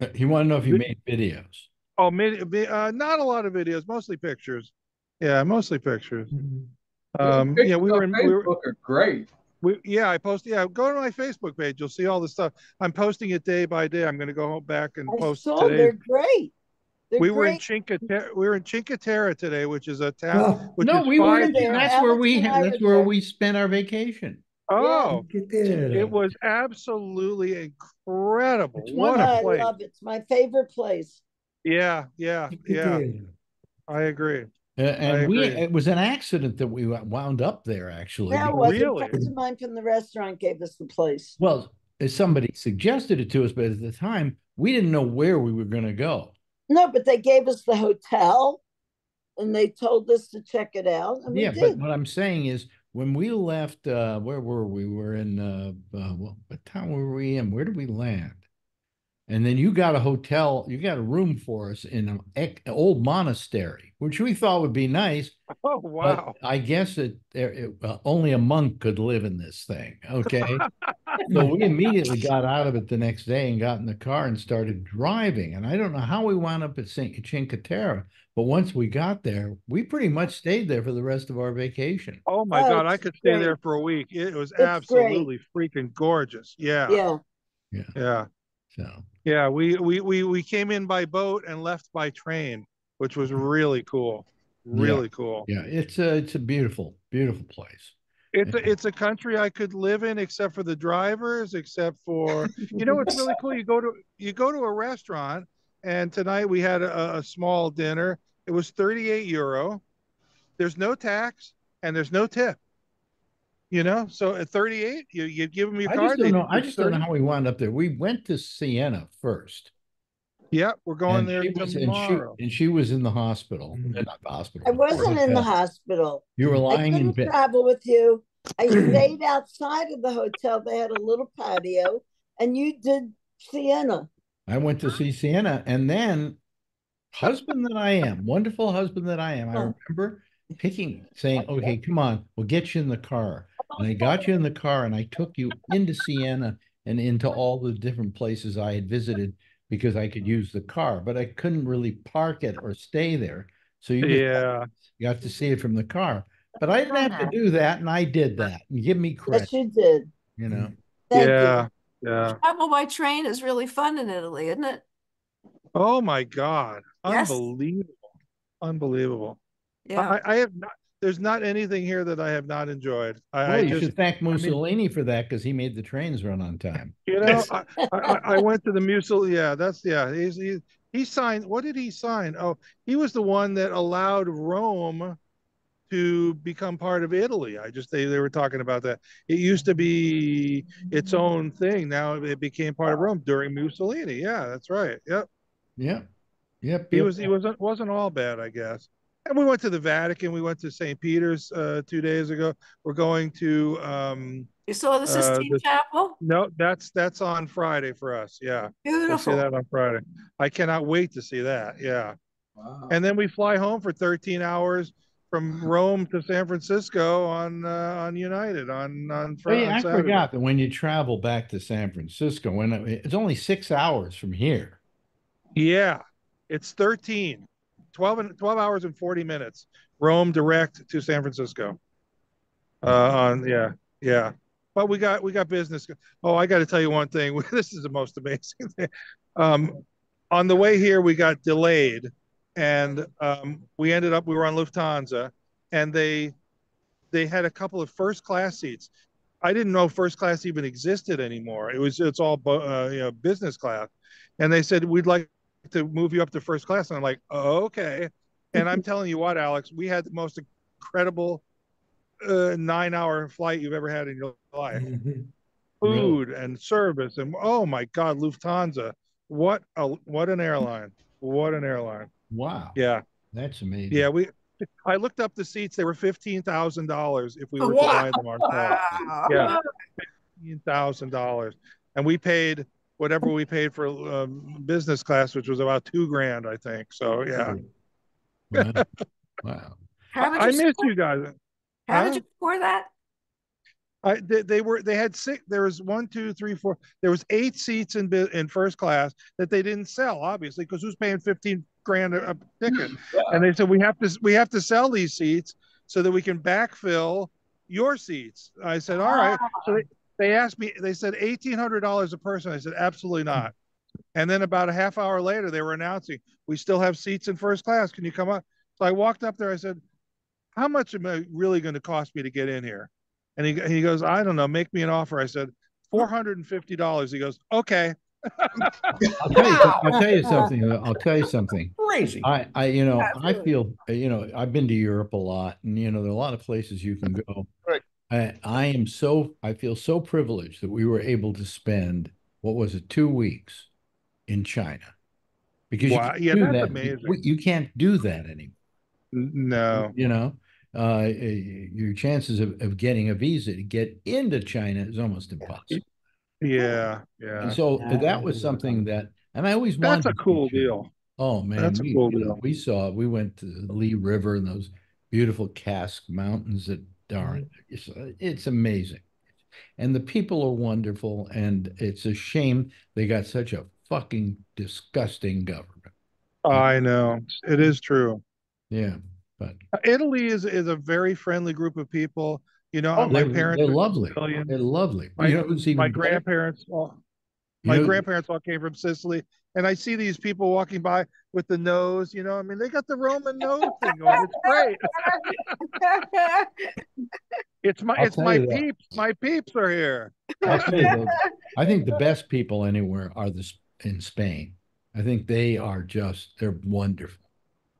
I, He want to know if you made videos. oh, mid, vi- uh, not a lot of videos, mostly pictures. Yeah, mostly pictures. Mhm. Um, yeah, we were in, we were, Facebook are great. We, yeah, I post, yeah, go to my Facebook page. You'll see all the stuff. I'm posting it day by day. I'm going to go back and I post saw today. they're great. They're We were in great. Cinque Terre, we were in Cinque Terre today, which is a town, Oh, which no, we were. five. there. That's where we. and That's where there. we spent our vacation. Oh, look at that. it was absolutely incredible. It's What wonderful. a I place. love. It's my favorite place. Yeah, yeah, yeah. I agree. Uh, and we. It was an accident that we wound up there. Actually, Now, because- was Really? friends of mine from the restaurant gave us the place. well, as somebody suggested it to us, but at the time we didn't know where we were going to go. No, but they gave us the hotel, and they told us to check it out, and we yeah, but what I'm saying is when we left, uh, where were we? We were in uh, uh what, what town were we in? Where did we land? And then you got a hotel, you got a room for us in an ec- old monastery, which we thought would be nice. *laughs* Oh, But wow. I guess it, it, uh, only a monk could live in this thing. Okay. *laughs* so we immediately got out of it the next day and got in the car and started driving. And I don't know how we wound up at St. Cinque Terre, but once we got there, we pretty much stayed there for the rest of our vacation. Oh my Oh, God, I it's could stay there for a week. It was great. absolutely freaking gorgeous. Yeah, Yeah, yeah, So yeah. We we we we came in by boat and left by train, which was mm-hmm. really cool. Really cool. yeah, it's a it's a beautiful, beautiful place. It's a, it's a country I could live in, except for the drivers, except for you know it's really cool. You go to you go to a restaurant, and tonight we had a, a small dinner. It was 38 euro. There's no tax and there's no tip. You know, so at 38, you you give them your I card. just don't know. I tip just don't know how we wound up there. We went to Siena first. Yeah, we're going and there she was, and she tomorrow. and she was in the hospital. Mhm. Uh, Not the hospital. I wasn't in the hotel. hospital. You were I lying in couldn't bed. travel with you. I *clears throat* stayed outside of the hotel. They had a little patio, and you did Siena. I went to see Siena, and then husband that I am, wonderful husband that I am, I Oh. remember picking, saying, "Okay, come on, we'll get you in the car." And I got you in the car, and I took you into Siena and into all the different places I had visited because I could use the car, but I couldn't really park it or stay there. So you just Yeah, got to see it from the car. But I didn't have to do that, and I did that. And give me credit, Yes, you did. you know. Thank yeah, you. yeah. Travel by train is really fun in Italy, isn't it? Oh my God, Yes. unbelievable, unbelievable. Yeah. I, I have not. There's not anything here that I have not enjoyed. I, Well, I you just, should thank Mussolini for that because he made the trains run on time. you know, I, I, I went to the Musil. Yeah, that's yeah. He's, he he signed. What did he sign? Oh, he was the one that allowed Rome to become part of Italy. I just they they were talking about that. It used to be its own thing. Now it became part of Rome during Mussolini. Yeah, that's right. Yep. Yep. Yep. He yep, was he wasn't wasn't all bad, I guess. And we went to the Vatican. We went to St. Peter's uh, two days ago. We're going to um, You saw the uh, Sistine the- Chapel? no, that's that's on Friday for us. Yeah, we'll see that on Friday. I cannot wait to see that. Yeah, Wow. and then we fly home for 13 hours from Rome to San Francisco on uh, on United on on Oh, Friday. yeah, I forgot that when you travel back to San Francisco, when it- it's only six hours from here. Yeah, it's 13, 12, and 12 hours and 40 minutes. Rome direct to San Francisco. Uh, on yeah, yeah. But we got we got business. Oh, I got to tell you one thing. *laughs* This is the most amazing thing. Um, on the way here, we got delayed, and um, we ended up we were on Lufthansa, and they they had a couple of first class seats. I didn't know first class even existed anymore. It was it's all uh, you know business class, and they said we'd like to move you up to first class. And I'm like, oh, okay. And I'm *laughs* telling you what, Alex, we had the most incredible uh, nine hour flight you've ever had in your life. *laughs* Really? Food and service, and oh my God, Lufthansa, what a what an airline, what an airline. Wow. Yeah, That's amazing. yeah. We I looked up the seats; they were fifteen thousand dollars if we were to Wow. buy them ourselves. Yeah, *laughs* fifteen thousand dollars, and we paid whatever we paid for um, business class, which was about two grand, I think. So yeah, Wow. wow. How I, I did you, missed you guys. how Huh? did you score that? I, they, they were they had six. There was one, two, three, four. There was eight seats in in first class that they didn't sell, obviously, because who's paying fifteen grand a, a ticket? *laughs* And they said we have to we have to sell these seats so that we can backfill your seats. I said, all right. So they, they asked me. They said eighteen hundred dollars a person. I said, absolutely not. And then about a half hour later, they were announcing we still have seats in first class. Can you come up? So I walked up there. I said, how much am I really going to cost me to get in here? And he, he goes, I don't know, make me an offer. I said, $450. He goes, okay. I'll tell you, I'll tell you something. I'll tell you something. Crazy. I, I, you know, I feel, you know, I've been to Europe a lot and, you know, there are a lot of places you can go. Right. I, I am so, I feel so privileged that we were able to spend, what was it, two weeks in China. Because you can't yeah, do that's that. amazing. You- You can't do that anymore. No. You know, uh, your chances of, of getting a visa to get into China is almost impossible. Yeah. Yeah. And so Yeah. that was something that, and I always That's wanted a cool see deal. Oh man, That's a cool you know, deal. we saw we went to the Li River and those beautiful Karst Mountains that darn Mm-hmm. it's, it's amazing. And the people are wonderful, and it's a shame they got such a fucking disgusting government. I know. It is true. Yeah, but Italy is is a very friendly group of people. You know, oh, my they're, parents they're are lovely. Sicilian. They're lovely. My- you know my grandparents all You my know- grandparents all came from Sicily, and I see these people walking by with the nose. You know, I mean, they got the Roman nose *laughs* thing going. It's great. *laughs* It's my I'll it's my you that. peeps. My peeps are here. I'll tell you though, I think the *laughs* best people anywhere are the in Spain. I think they are just they're wonderful.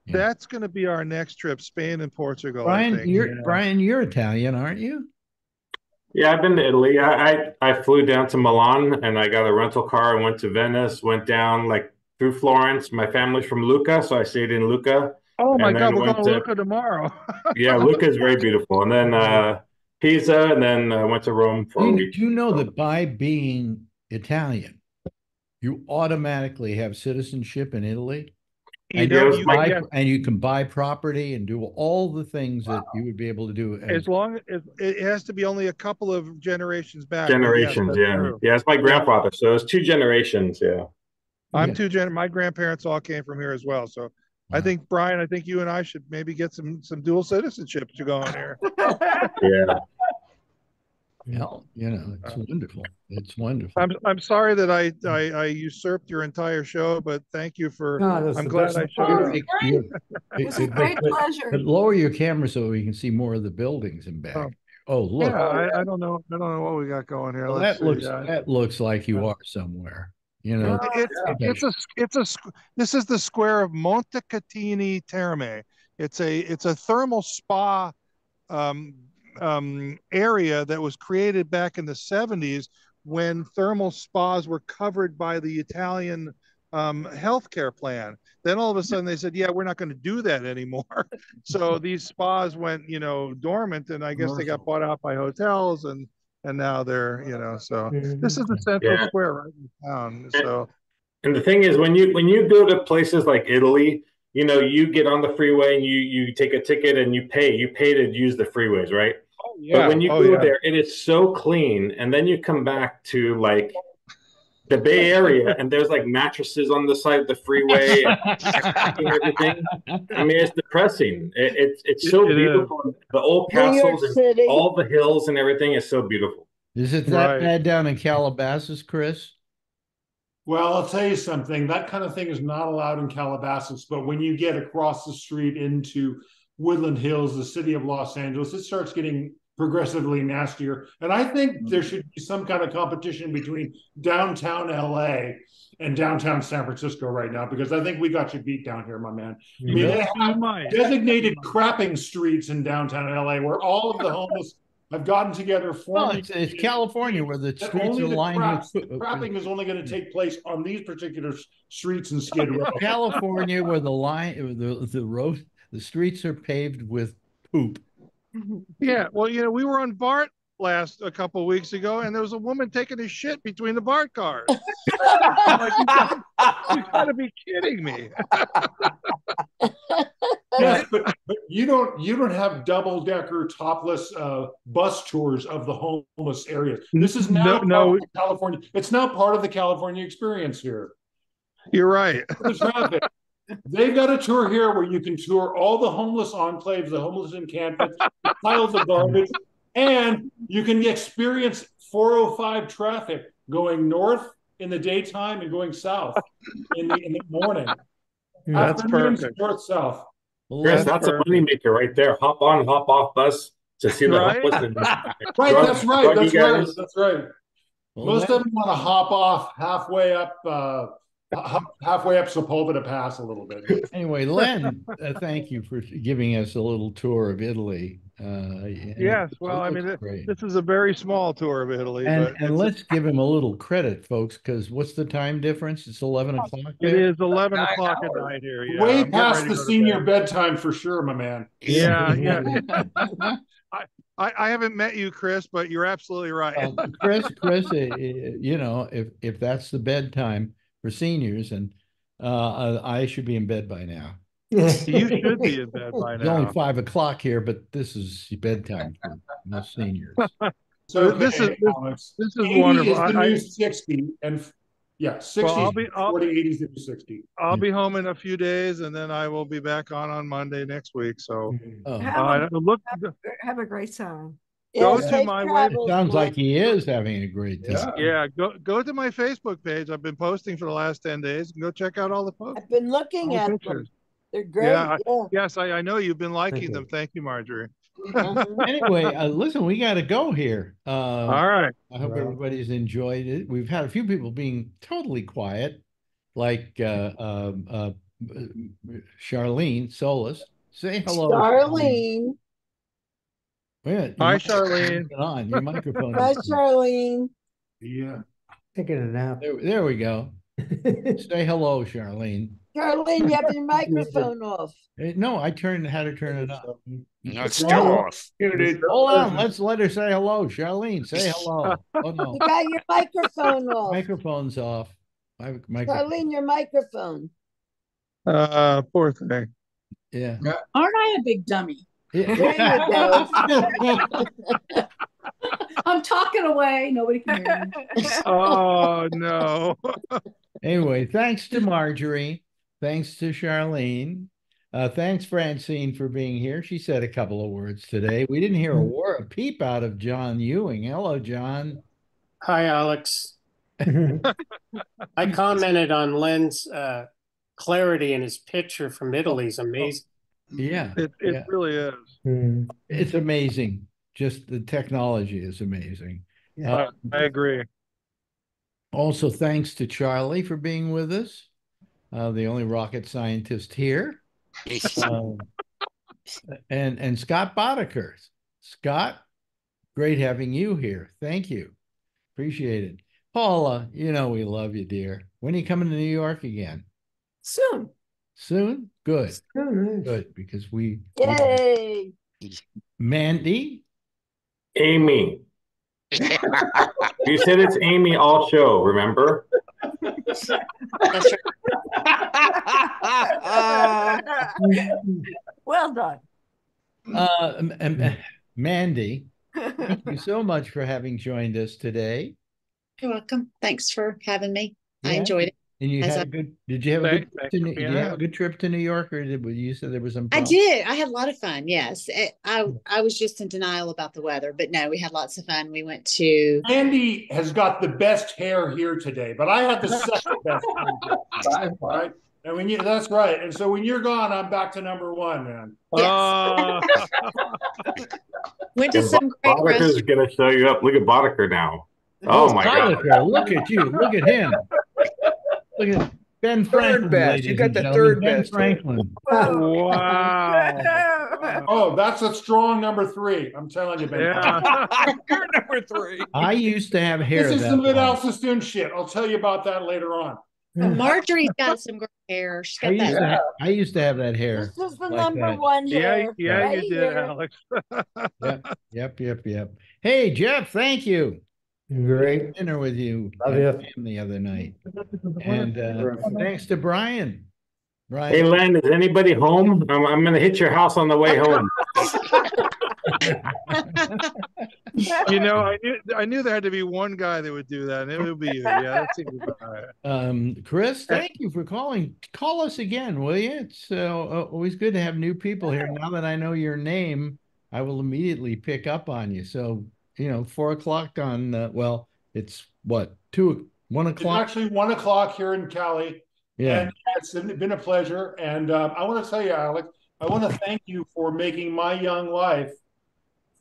Yeah. That's going to be our next trip, Spain and Portugal. I Brian, think. you're Yeah. Brian, you're Italian, aren't you? Yeah, I've been to Italy. I, I I flew down to Milan and I got a rental car and went to Venice, went down like through Florence. My family's from Lucca, so I stayed in Lucca. Oh my God, we're going to to- Lucca tomorrow. *laughs* Yeah, Lucca is very beautiful. And then uh Pisa and then I went to Rome for a You, week. you know that by being Italian, you automatically have citizenship in Italy, You and know, you you can buy yeah, and you can buy property and do all the things that you would be able to do. As, as long as it has to be only a couple of generations back. but yes, Generations, yeah. true. Yeah, it's my grandfather. So it's two generations, yeah. I'm Yeah. two gen. My grandparents all came from here as well. So I think Brian, I think you and I should maybe get some some dual citizenship to go on here. *laughs* Yeah. Hell, you know, it's wonderful. It's wonderful. I'm I'm sorry that I I, I usurped your entire show, but thank you for. No, I'm glad I showed up. It- you- It was a great but- pleasure. but lower your camera so we can see more of the buildings in back. Oh. Oh, look, Yeah, I, I don't know. I don't know what we got going here. well, that see. looks Uh, that looks like you are somewhere. You know, It's it's a it's a this is the square of Montecatini Terme. It's a it's a thermal spa um, um, area that was created back in the 70s when thermal spas were covered by the Italian um, healthcare plan. Then all of a sudden they said, "Yeah, we're not going to do that anymore." *laughs* so *laughs* these spas went, you know, dormant, and I guess they got bought out by hotels, and and now they're, you know, so this is the central Yeah. square right in town. So. And the thing is, when you when you go to places like Italy, you know, you get on the freeway and you you take a ticket and you pay. You pay to use the freeways, right? Oh, yeah. But when you Oh, go yeah. there, it is so clean, and then you come back to like the Bay Area, and there's like mattresses on the side of the freeway and everything. I mean, it's depressing. It, it's it's so It is. beautiful. The old castles and all the hills and everything is so beautiful. is it that Right. bad down in Calabasas, Chris? Well, I'll tell you something. That kind of thing is not allowed in Calabasas, but when you get across the street into Woodland Hills, the city of Los Angeles, it starts getting progressively nastier. And I think mm-hmm. there should be some kind of competition between downtown LA and downtown San Francisco right now, because I think we got you beat down here, my man. I mean, they You have might. designated crapping streets in downtown LA where all of the homeless have gotten together Well, it's, it's California where the that streets only are the lined craps- with. Uh, crapping is only going to take place on these particular streets in Skid Row. California where the line the the road the streets are paved with poop. *laughs* Yeah, well, you know, we were on BART last a couple weeks ago, and there was a woman taking a shit between the BART cars. Like, you got, you got to be kidding me. *laughs* Yes, but, but you don't you don't have double decker topless uh, bus tours of the homeless areas. This is now No, no. California. It's now part of the California experience here. You're right. The traffic. They've got a tour here where you can tour all the homeless enclaves, the homeless encampments, the piles of garbage, and you can experience 405 traffic going north in the daytime and going south in the in the morning. That's Afternoons, perfect. North south. Chris, that's a moneymaker right there. Hop on, hop off bus to see the Right? homeless. *laughs* Right, drug- that's right. druggy That's right. That's right. Well, Most that- of them want to hop off halfway up, uh, h- halfway up Sepulveda Pass a little bit. *laughs* Anyway, Len, uh, thank you for giving us a little tour of Italy. Uh, Yes, well, I mean, looks th- great. this is a very small tour of Italy, And, but and let's give him a little credit, folks, because what's the time difference? It's eleven o'clock. It is eleven o'clock at hours. night here. Yeah, Way I'm past the senior bed. bedtime for sure, my man. Yeah, *laughs* yeah. *laughs* I, I haven't met you, Chris, but you're absolutely right. Well, Chris, Chris, uh, uh, you know, if, if that's the bedtime for seniors and, uh, I I should be in bed by now. *laughs* you should be in bed by now. It's only five o'clock here, but this is bedtime for most seniors. *laughs* So This is- this- Alex. This is 80 wonderful. is the I, I, new 60 and f- yeah, 60 I'll is be- I'll- 40, 80 is the new 60. I'll be home in a few days, and then I will be back on on Monday next week. So Oh, Have uh, a- look, Have a great time. Go Yeah, to my web- Sounds like he is having a great time. yeah, go go to my Facebook page. I've been posting for the last ten days. Go check out all the posts. I've been looking all at the them. They're great. Yeah, I- Yes, I, I know you've been liking you. them. Thank you, Marjorie. Mhm. *laughs* Anyway, uh, listen, we got to go here. Uh, All right. I hope Well. everybody's enjoyed it. We've had a few people being totally quiet, like uh, um, uh, Charlene Solis. Say hello. Charlene. Wait a minute, Hi, your Charlene. microphone's On your microphone. Hi, is- Charlene. Yeah. Taking a nap. There, there we go. *laughs* Say hello, Charlene. Charlene, you have your *laughs* microphone off. Eh, No, I turned how to turn it up. No, it's No. still off. Hold on, let's let her say hello. Charlene, say *laughs* hello. Oh no, You got your microphone off. microphone's off. My microphone. Charlene, your microphone. Uh, poor thing. Yeah. Aren't I a big dummy? There you go. *laughs* I'm talking away. Nobody can hear me. *laughs* Oh no. Anyway, thanks to Marjorie. Thanks to Charlene. Uh, thanks, Francine, for being here. She said a couple of words today. We didn't hear a word, a peep out of John Ewing. Hello, John. Hi, Alex. *laughs* I commented on Len's uh, clarity in his picture from Italy is amazing. Yeah, It it yeah. really is. Hmm. It's amazing. Just the technology is amazing. Uh, I agree. also, thanks to Charlie for being with us, uh, the only rocket scientist here. Um, and and Scott Boddicker. Scott, great having you here. Thank you. Appreciate it. Paula, you know we love you, dear. When are you coming to New York again? Soon. Soon? Good. Oh, nice. Good. Because we Yay. Mandy. Amy. *laughs* You said it's Amy all show, remember? That's right. *laughs* Well done. Uh, M- M- Mandy, thank you *laughs* so much for having joined us today. You're welcome. Thanks for having me. I enjoyed it. And you As had I- a good, did you have a good, trip thanks to for New- did you have a good trip to New York or did, you said there was some I did. I had a lot of fun. Yes. It, I I was just in denial about the weather, but no, we had lots of fun. We went to Andy has got the best hair here today, but I had the second best. hair, *laughs* right? And when you, that's right. And so when you're gone, I'm back to number one, man. Oh, *laughs* went to And some great Boddicker's restaurants. gonna show you up. Look at Boddicker now. Oh my god. Look at you. Look at him. Look at Ben Franklin. best. You got the third Ben best. Franklin. wow. Oh, that's a strong number three. I'm telling you, Ben. Yeah. *laughs* You're number three. I used to have hair. This is some Mid long. Alcestune shit. I'll tell you about that later on. Marjorie's got some great hair. She's I got used, that. to ha- I used to have that hair. This is the like number that. one Yeah, hair. yeah, right you did, here. Alex. *laughs* Yep, yep, yep, yep. Hey, Jeff, thank you. Great. Dinner with you Love and ya. Pam the other night. And uh, thanks to Brian Right. Hey, Len, is anybody home? I'm, I'm gonna hit your house on the way home. *laughs* You know, I knew I knew there had to be one guy that would do that, and it would be you. Yeah, that seems about right. Um, Chris, thank you for calling. Call us again, will you? It's uh, always good to have new people here. Now that I know your name, I will immediately pick up on you. So, you know, four o'clock on, uh, well, it's what, two, one o'clock? It's actually one o'clock here in Cali. Yeah. And it's been a pleasure. And um, I want to tell you, Alec, I want to thank you for making my young life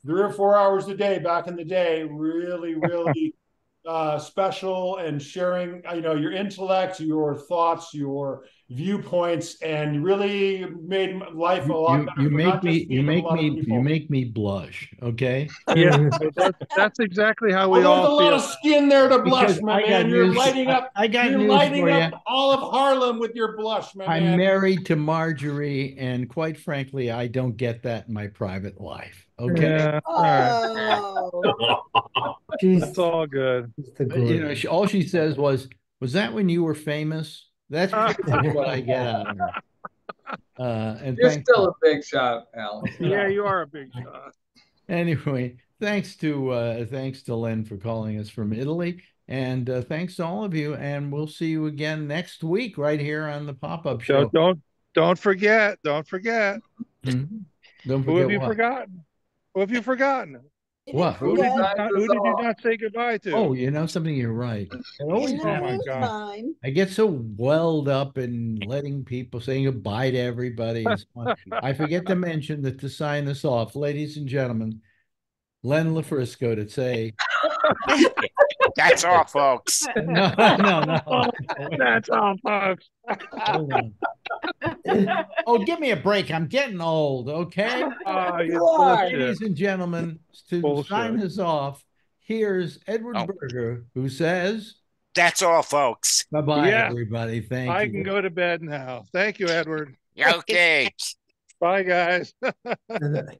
three or four hours a day back in the day really, really *laughs* uh, special and sharing, you know, your intellect, your thoughts, your viewpoints, and really made life a lot You, better. you make me, you make me, you make me blush, okay? Yeah, *laughs* that's, that's exactly how we Well, there's a all lot of skin there to blush, Because my I got man. You're news- lighting up. I got you're news lighting for up ya. all of Harlem with your blush, my I'm man. married to Marjorie, and quite frankly, I don't get that in my private life. Okay. Yeah. Oh, *laughs* She's That's all good. you know, she, all she says was, "Was that when you were famous?" That's *laughs* what I get out of her. Uh, and You're thank still a big shot, Alan. *laughs* Yeah, you are a big shot. anyway, thanks to uh, thanks to Len for calling us from Italy, and uh, thanks to all of you. And we'll see you again next week right here on the pop up show. Don't don't don't forget. Don't forget. Mhm. Don't Who have you what? forgotten? Who have you forgotten? What? Who did, you not, who did you not say goodbye to? Oh, you know something? You're right. I always Oh have- my God. I get so welled up in letting people saying goodbye to everybody. It's. *laughs* I forget to mention that to sign this off, ladies and gentlemen, Len LaFrisco to say, *laughs* *laughs* That's all, folks. *laughs* no, no, no. That's all, folks. *laughs* Oh, give me a break. I'm getting old, okay? Oh, you You are. Ladies and gentlemen, to sign us off, here's Edward Oh. Berger who says, That's all, folks. bye bye, Yeah. everybody. Thank I you. can go to bed now. Thank you, Edward. Okay. Bye, guys. And I-